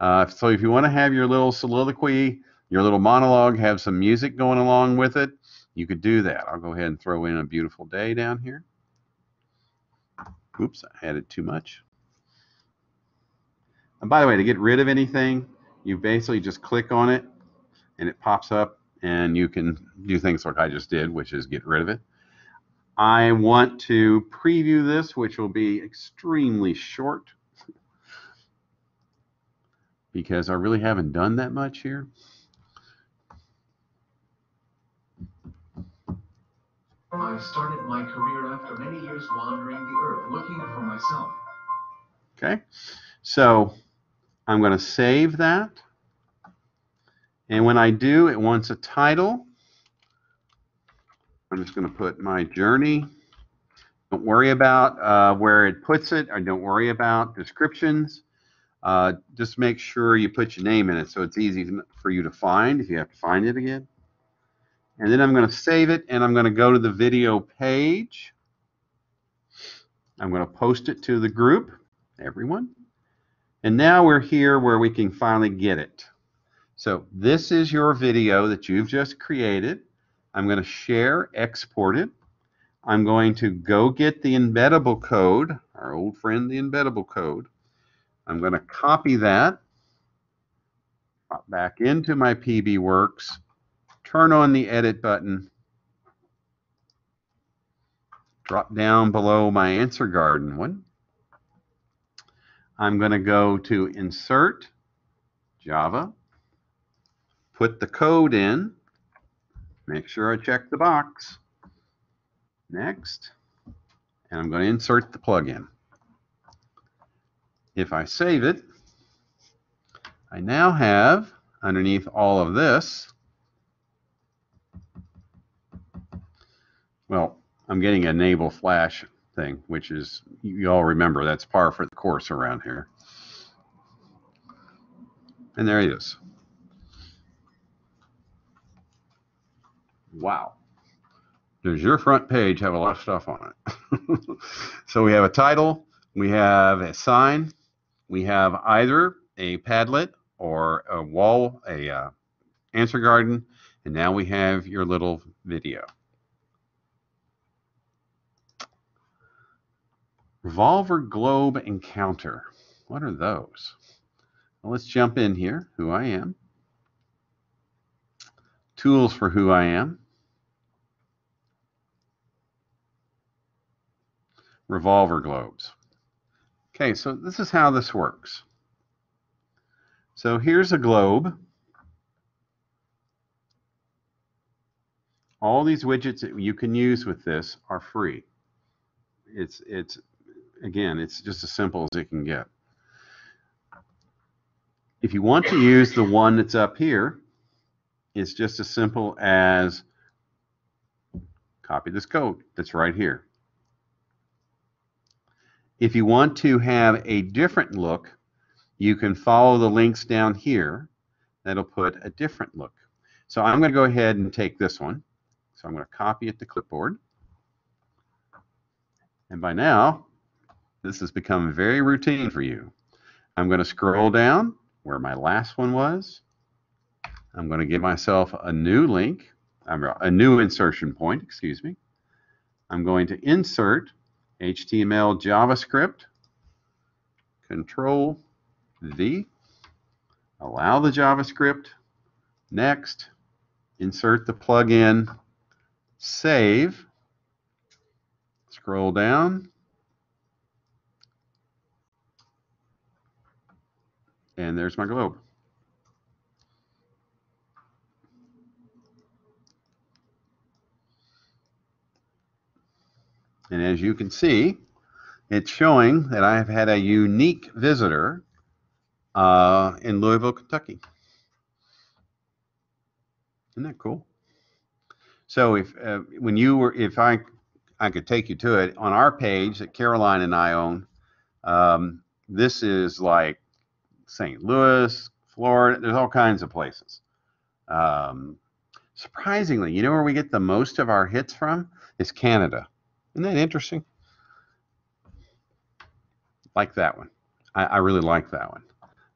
Uh, so if you want to have your little soliloquy, your little monologue, have some music going along with it, you could do that. I'll go ahead and throw in a beautiful day down here. Oops, I added too much. And by the way, to get rid of anything, you basically just click on it and it pops up and you can do things like I just did, which is get rid of it. I want to preview this, which will be extremely short because I really haven't done that much here. I started my career after many years wandering the earth looking for myself. Okay, so I'm going to save that. And when I do, it wants a title. I'm just going to put my journey. Don't worry about uh, where it puts it, or don't worry about descriptions. Uh, just make sure you put your name in it so it's easy for you to find if you have to find it again. And then I'm going to save it, and I'm going to go to the video page. I'm going to post it to the group, everyone. And now we're here where we can finally get it. So this is your video that you've just created. I'm going to share, export it. I'm going to go get the embeddable code, our old friend, the embeddable code. I'm going to copy that back into my PBWorks, turn on the edit button, drop down below my answer garden one. I'm going to go to insert Java, put the code in, make sure I check the box. Next, and I'm going to insert the plugin. If I save it, I now have underneath all of this, well, I'm getting enable flash thing, which is, you all remember, that's par for the course around here. And there he is. Wow. Does your front page, have a lot of stuff on it. so we have a title, we have a sign, we have either a Padlet or a wall, a uh, answer garden, and now we have your little video. Revolver Globe Encounter. What are those? Well, let's jump in here. Who I am. Tools for who I am. Revolver globes. Okay, so this is how this works. So here's a globe. All these widgets that you can use with this are free. It's it's again, it's just as simple as it can get. If you want to use the one that's up here, it's just as simple as copy this code that's right here. If you want to have a different look, you can follow the links down here. That'll put a different look. So I'm going to go ahead and take this one. So I'm going to copy it to clipboard. And by now, this has become very routine for you. I'm going to scroll down where my last one was. I'm going to give myself a new link, a new insertion point, excuse me. I'm going to insert HTML JavaScript, Control V, allow the JavaScript, next, insert the plugin, save, scroll down, and there's my globe. And as you can see, it's showing that I have had a unique visitor uh, in Louisville, Kentucky. Isn't that cool? So if uh, when you were, if I, I could take you to it on our page that Caroline and I own. Um, this is like St. Louis, Florida. There's all kinds of places. Um, surprisingly, you know where we get the most of our hits from is Canada. Isn't that interesting? Like that one. I, I really like that one.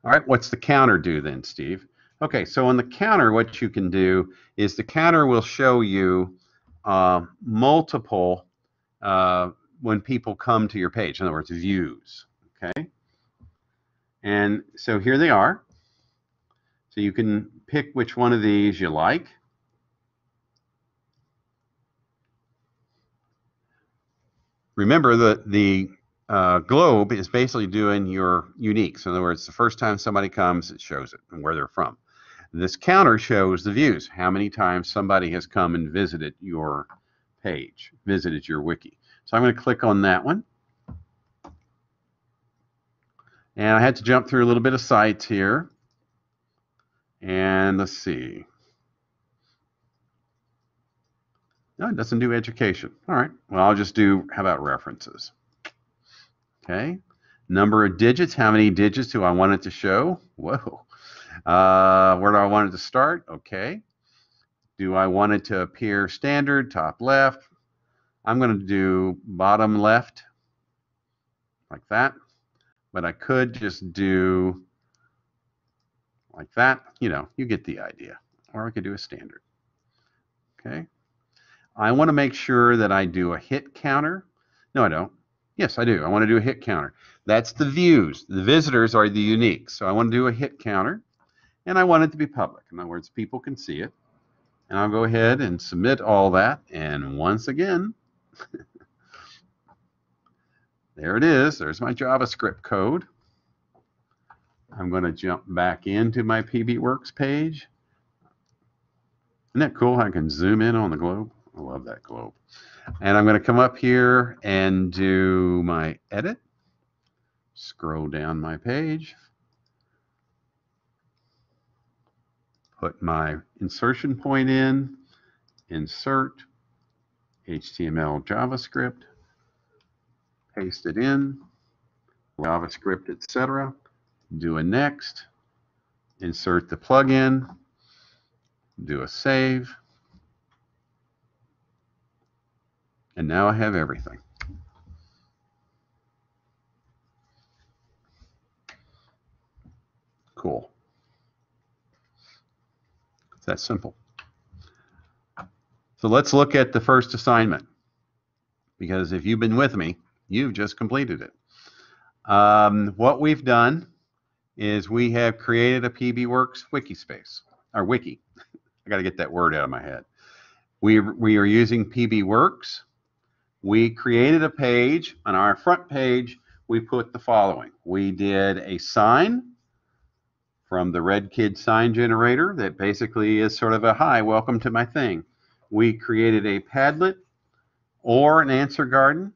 All right, what's the counter do then, Steve? Okay, so on the counter, what you can do is the counter will show you uh, multiple uh, when people come to your page. In other words, views. Okay, and so here they are. So you can pick which one of these you like. Remember that the uh, globe is basically doing your unique. So in other words, the first time somebody comes, it shows it and where they're from. This counter shows the views, how many times somebody has come and visited your page, visited your wiki. So I'm going to click on that one. And I had to jump through a little bit of sites here. And let's see. No, it doesn't do education. All right. Well, I'll just do, how about references? Okay. Number of digits. How many digits do I want it to show? Whoa. Uh, where do I want it to start? Okay. Do I want it to appear standard, top left? I'm going to do bottom left, like that. But I could just do like that. You know, you get the idea. Or I could do a standard. Okay. I want to make sure that I do a hit counter. No, I don't. Yes, I do. I want to do a hit counter. That's the views. The visitors are the unique. So I want to do a hit counter. And I want it to be public. In other words, people can see it. And I'll go ahead and submit all that. And once again, there it is. There's my JavaScript code. I'm going to jump back into my PBWorks page. Isn't that cool? How I can zoom in on the globe. I love that globe. And I'm going to come up here and do my edit. Scroll down my page. Put my insertion point in. Insert. HTML, JavaScript. Paste it in. JavaScript, etc. Do a next. Insert the plugin. Do a save. And now I have everything. Cool. It's that simple. So let's look at the first assignment. Because if you've been with me, You've just completed it. Um, what we've done is we have created a PBWorks wiki space, or wiki. I got to get that word out of my head. We, we are using PBWorks. We created a page. On our front page, we put the following. We did a sign from the Redkid sign generator that basically is sort of a hi, welcome to my thing. We created a Padlet or an answer garden.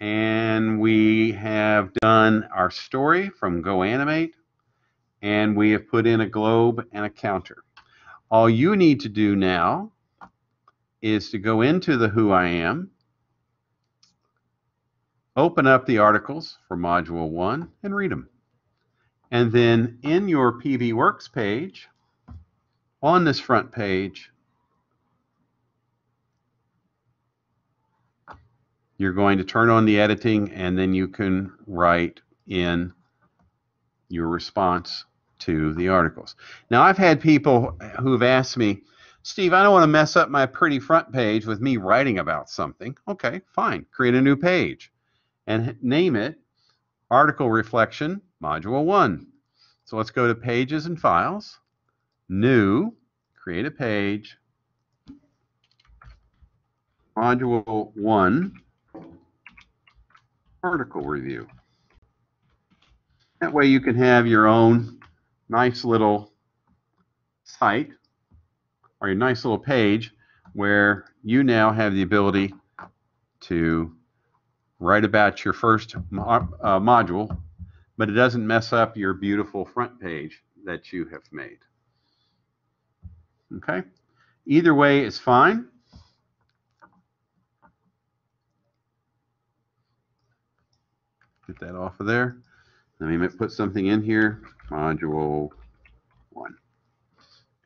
And we have done our story from GoAnimate. And we have put in a globe and a counter. All you need to do now is to go into the Who I Am, open up the articles for Module 1 and read them. And then in your PB Works page, on this front page, you're going to turn on the editing and then you can write in your response to the articles. Now, I've had people who've asked me, Steve, I don't want to mess up my pretty front page with me writing about something. Okay, fine. Create a new page and name it Article Reflection Module 1. So let's go to Pages and Files, New, create a page, Module 1, Article Review. That way you can have your own nice little site or your nice little page where you now have the ability to write about your first mo- uh, module, but it doesn't mess up your beautiful front page that you have made. Okay? Either way is fine. Get that off of there. Let me put something in here. Module 1.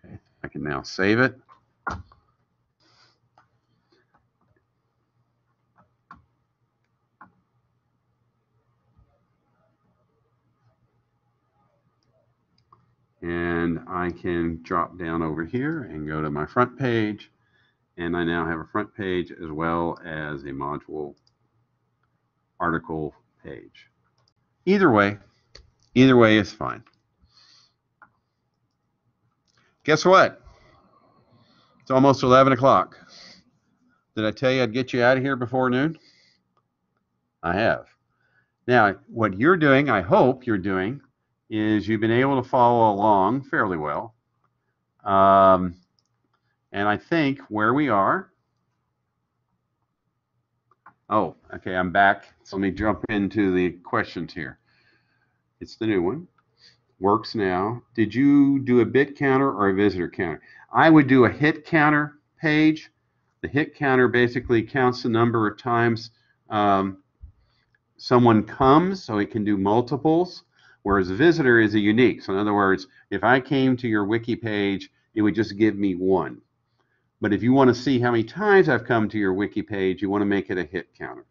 Okay, I can now save it. and I can drop down over here and go to my front page and I now have a front page as well as a module article page. Either way, either way is fine. Guess what? It's almost 11 o'clock. Did I tell you I'd get you out of here before noon? I have. Now, what you're doing, I hope you're doing, is you've been able to follow along fairly well. Um, and I think where we are, oh, okay, I'm back. So let me jump into the questions here. It's the new one. Works now. Did you do a bit counter or a visitor counter? I would do a hit counter page. The hit counter basically counts the number of times um, someone comes, so it can do multiples whereas a visitor is a unique. So in other words, if I came to your wiki page, it would just give me one. But if you want to see how many times I've come to your wiki page, you want to make it a hit counter.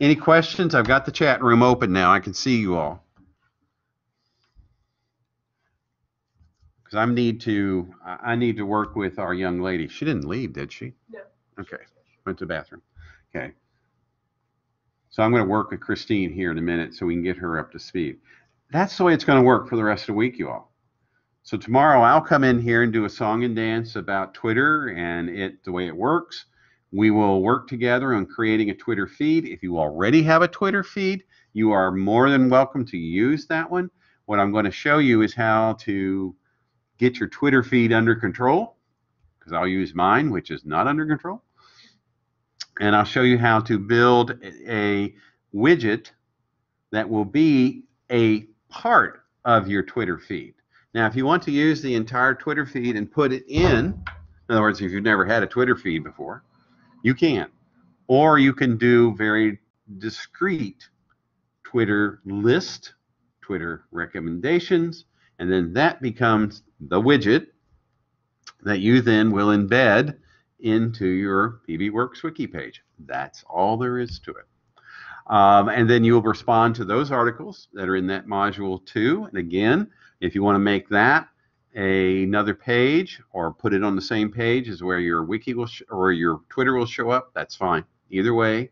Any questions? I've got the chat room open now. I can see you all. Because I need to, I need to work with our young lady. She didn't leave, did she? No. Okay, went to the bathroom. Okay. So I'm going to work with Christine here in a minute so we can get her up to speed. That's the way it's going to work for the rest of the week, you all. So tomorrow I'll come in here and do a song and dance about Twitter and it the way it works. We will work together on creating a Twitter feed. If you already have a Twitter feed, you are more than welcome to use that one. What I'm going to show you is how to get your Twitter feed under control because I'll use mine, which is not under control and I'll show you how to build a widget that will be a part of your Twitter feed. Now, if you want to use the entire Twitter feed and put it in, in other words, if you've never had a Twitter feed before, you can. Or you can do very discrete Twitter list, Twitter recommendations, and then that becomes the widget that you then will embed into your PBWorks wiki page. That's all there is to it. Um, and then you'll respond to those articles that are in that module too. And again, if you want to make that a- another page or put it on the same page as where your wiki will or your Twitter will show up, that's fine. Either way.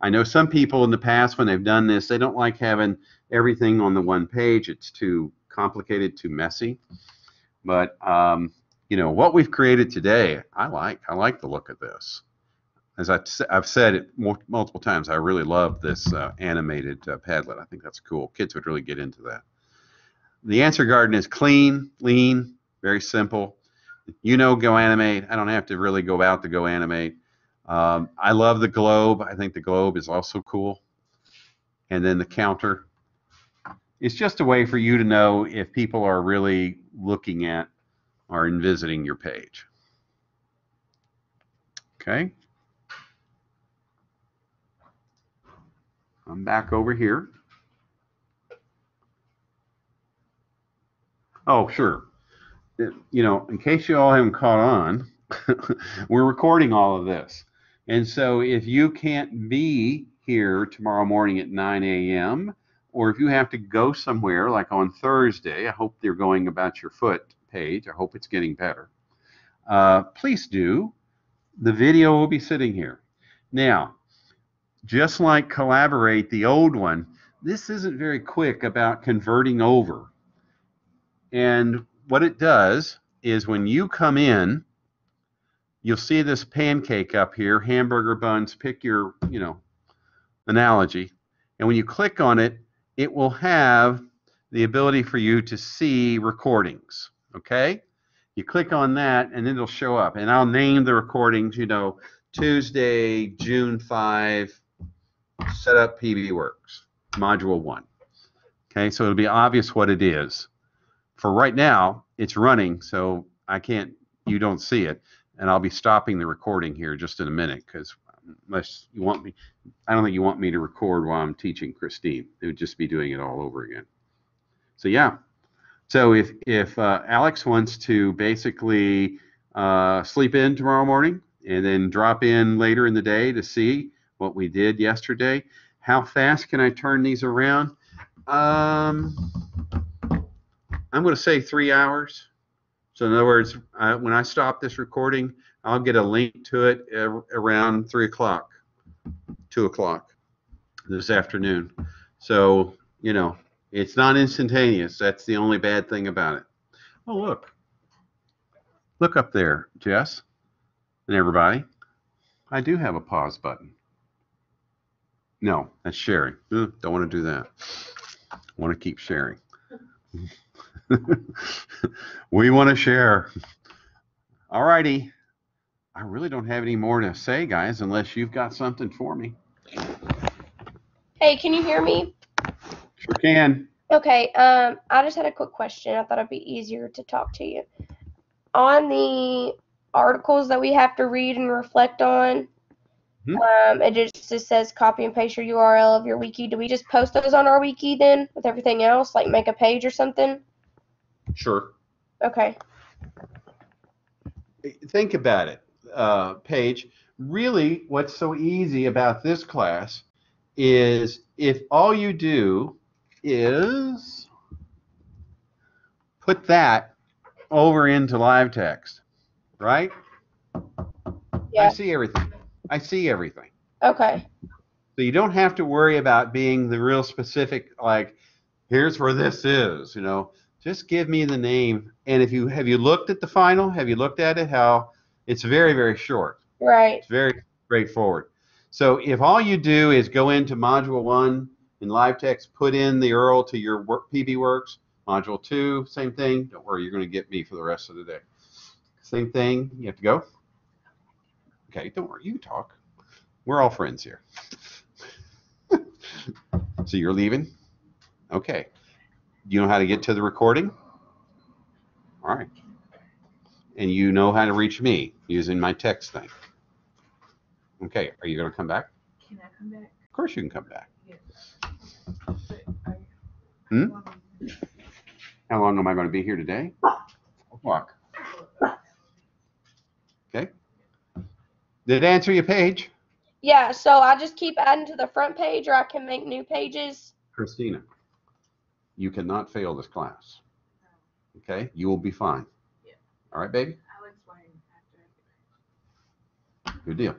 I know some people in the past when they've done this, they don't like having everything on the one page. It's too complicated, too messy. But um, you know what we've created today, I like. I like the look of this. As I, have said it multiple times, I really love this uh, animated uh, Padlet. I think that's cool. Kids would really get into that. The answer garden is clean, lean, very simple. You know, Go Animate. I don't have to really go out to Go Animate. Um, I love the globe. I think the globe is also cool. And then the counter. It's just a way for you to know if people are really looking at or in visiting your page. Okay. I'm back over here. Oh, sure. Uh, You know, in case you all haven't caught on, we're recording all of this. And so if you can't be here tomorrow morning at 9 a.m., or if you have to go somewhere like on Thursday, I hope you're going about your foot page. I hope it's getting better. Uh, please do. The video will be sitting here. Now, just like Collaborate, the old one, this isn't very quick about converting over. And what it does is when you come in, you'll see this pancake up here, hamburger buns, pick your, you know, analogy. And when you click on it, it will have the ability for you to see recordings. Okay? You click on that and then it'll show up. And I'll name the recordings, you know, Tuesday, June 5, set up PB Works, module 1. Okay, so it'll be obvious what it is. For right now, it's running, so I can't, you don't see it. And I'll be stopping the recording here just in a minute because unless you want me, I don't think you want me to record while I'm teaching Christine. It would just be doing it all over again. So yeah. So if if uh, Alex wants to basically uh, sleep in tomorrow morning and then drop in later in the day to see what we did yesterday, how fast can I turn these around? Um, I'm going to say three hours. So in other words, uh, when I stop this recording, I'll get a link to it around three o'clock, two o'clock this afternoon. So you know, it's not instantaneous. That's the only bad thing about it. Oh look, look up there, Jess, and everybody. I do have a pause button. No, that's sharing. Don't want to do that. I want to keep sharing. we want to share. All righty. I really don't have any more to say, guys, unless you've got something for me. Hey, can you hear me? Sure can. Okay, um, I just had a quick question. I thought it'd be easier to talk to you. On the articles that we have to read and reflect on, Hmm. um, it just, just says copy and paste your URL of your wiki. Do we just post those on our wiki then with everything else, like make a page or something? Sure. Okay. Think about it, uh, Paige. Really, what's so easy about this class is if all you do is put that over into live text, right? Yeah. I see everything. I see everything. Okay. So you don't have to worry about being the real specific, like, here's where this is, you know. Just give me the name. And if you have you looked at the final? Have you looked at it? How it's very, very short. Right. It's very straightforward. So if all you do is go into module one in live text, put in the URL to your work, PB Works, module two, same thing. Don't worry, you're going to get me for the rest of the day. Same thing. You have to go. Okay, don't worry. You talk. We're all friends here. so you're leaving? Okay. You know how to get to the recording? All right. And you know how to reach me using my text thing. Okay, are you going to come back? Can I come back? Of course you can come back. But I- Hmm? How long am I going to be here today? Walk. Okay. Did it answer your page? Yeah, so I just keep adding to the front page or I can make new pages. Christina, you cannot fail this class. Oh. Okay, you will be fine. Yeah. All right, baby. I'll explain after. Good deal.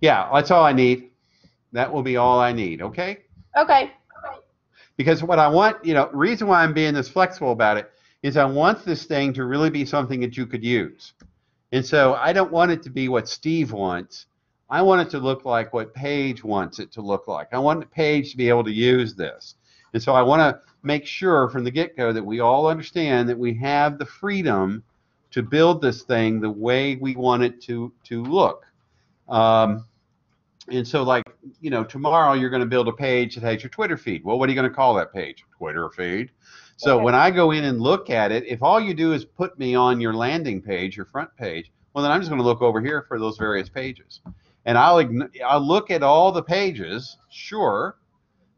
Yeah, that's all I need. That will be all I need. Okay. Okay. because what I want, you know, reason why I'm being this flexible about it is I want this thing to really be something that you could use. And so I don't want it to be what Steve wants. I want it to look like what Paige wants it to look like. I want Paige to be able to use this. And so I want to make sure from the get-go that we all understand that we have the freedom to build this thing the way we want it to to look. Um, and so, like, you know, tomorrow you're going to build a page that has your Twitter feed. Well, what are you going to call that page? Twitter feed. So Okay. when I go in and look at it, if all you do is put me on your landing page, your front page, well, then I'm just going to look over here for those various pages, and I'll ign- I'll look at all the pages, sure,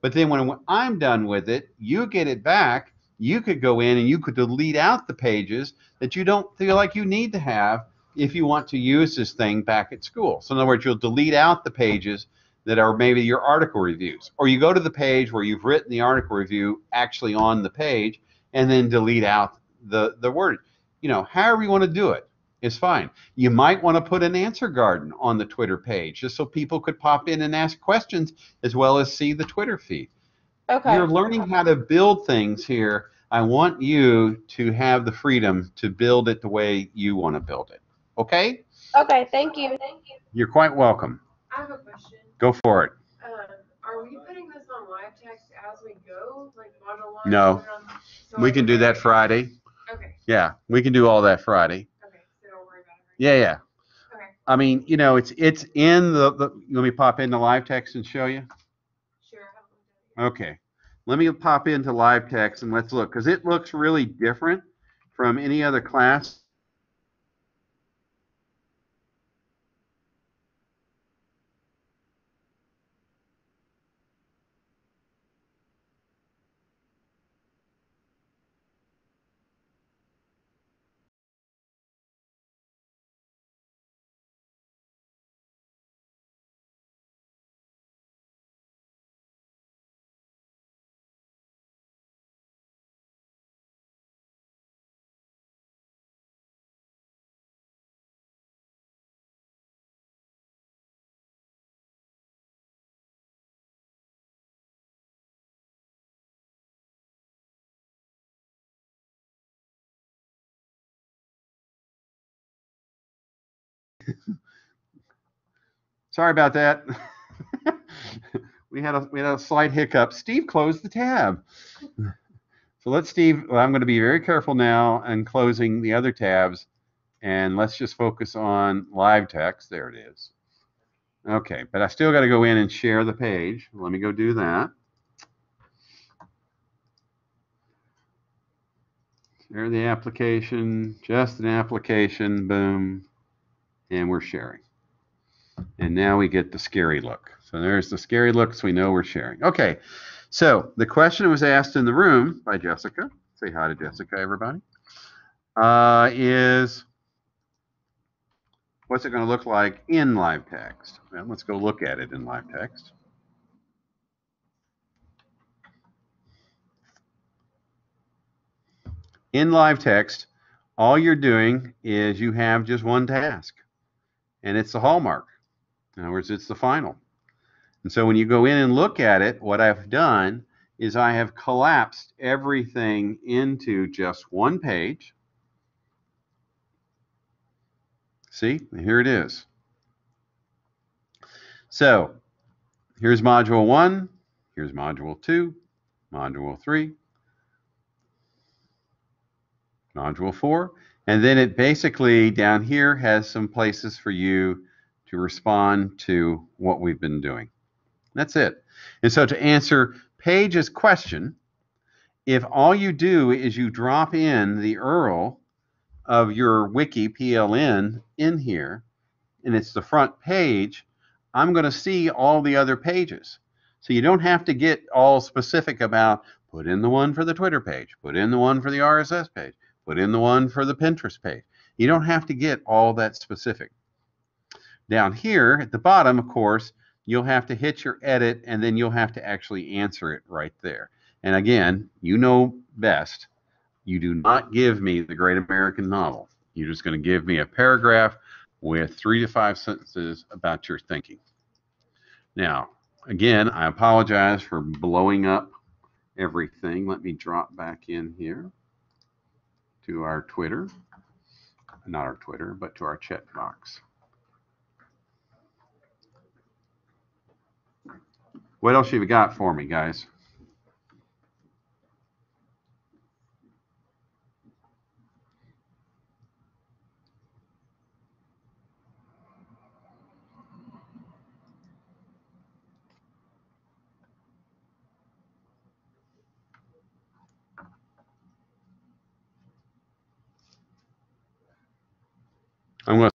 but then when I'm done with it, you get it back. You could go in and you could delete out the pages that you don't feel like you need to have if you want to use this thing back at school. So in other words, you'll delete out the pages that are maybe your article reviews, or you go to the page where you've written the article review actually on the page, and then delete out the the word. You know, however you want to do it is fine. You might want to put an answer garden on the Twitter page just so people could pop in and ask questions as well as see the Twitter feed. Okay. You're learning how to build things here. I want you to have the freedom to build it the way you want to build it. Okay? Okay. Thank you. You're quite welcome. I have a question. Go for it. Um, are we putting this on live text as we go, like model one? No. put it on- so We can do that Friday? Friday. Okay, Yeah, we can do all that Friday. okay, so don't worry about it. right Yeah, yeah. Okay, I mean, you know, it's it's in the, the let me pop into live text and show you. sure, I haven't looked at it yet. Okay. Let me pop into live text and let's look because it looks really different from any other class. Sorry about that. we had a we had a slight hiccup. Steve closed the tab. So let's Steve. Well, I'm going to be very careful now and closing the other tabs, and let's just focus on live text. There it is. Okay, but I still got to go in and share the page. Let me go do that. Share the application, just an application, boom, and we're sharing. And now we get the scary look. So there's the scary look, so we know we're sharing. Okay, so the question was asked in the room by Jessica. Say hi to Jessica, everybody. Uh, is what's it going to look like in live text? Well, let's go look at it in live text. In live text, all you're doing is you have just one task, and it's the hallmark. In other words, it's the final. And so when you go in and look at it, what I've done is I have collapsed everything into just one page. See, here it is. So here's module one, here's module two, module three, module four, and then it basically down here has some places for you to respond to what we've been doing. That's it. And so to answer Paige's question, if all you do is you drop in the URL of your wiki PLN in here, and it's the front page, I'm going to see all the other pages. So you don't have to get all specific about put in the one for the Twitter page, put in the one for the RSS page, put in the one for the Pinterest page. You don't have to get all that specific. Down here at the bottom, of course, you'll have to hit your edit and then you'll have to actually answer it right there. And again, you know best. You do not give me the great American novel. You're just going to give me a paragraph with three to five sentences about your thinking. Now, again, I apologize for blowing up everything. Let me drop back in here to our Twitter. Not our Twitter, but to our chat box. What else have you got for me, guys? I'm gonna.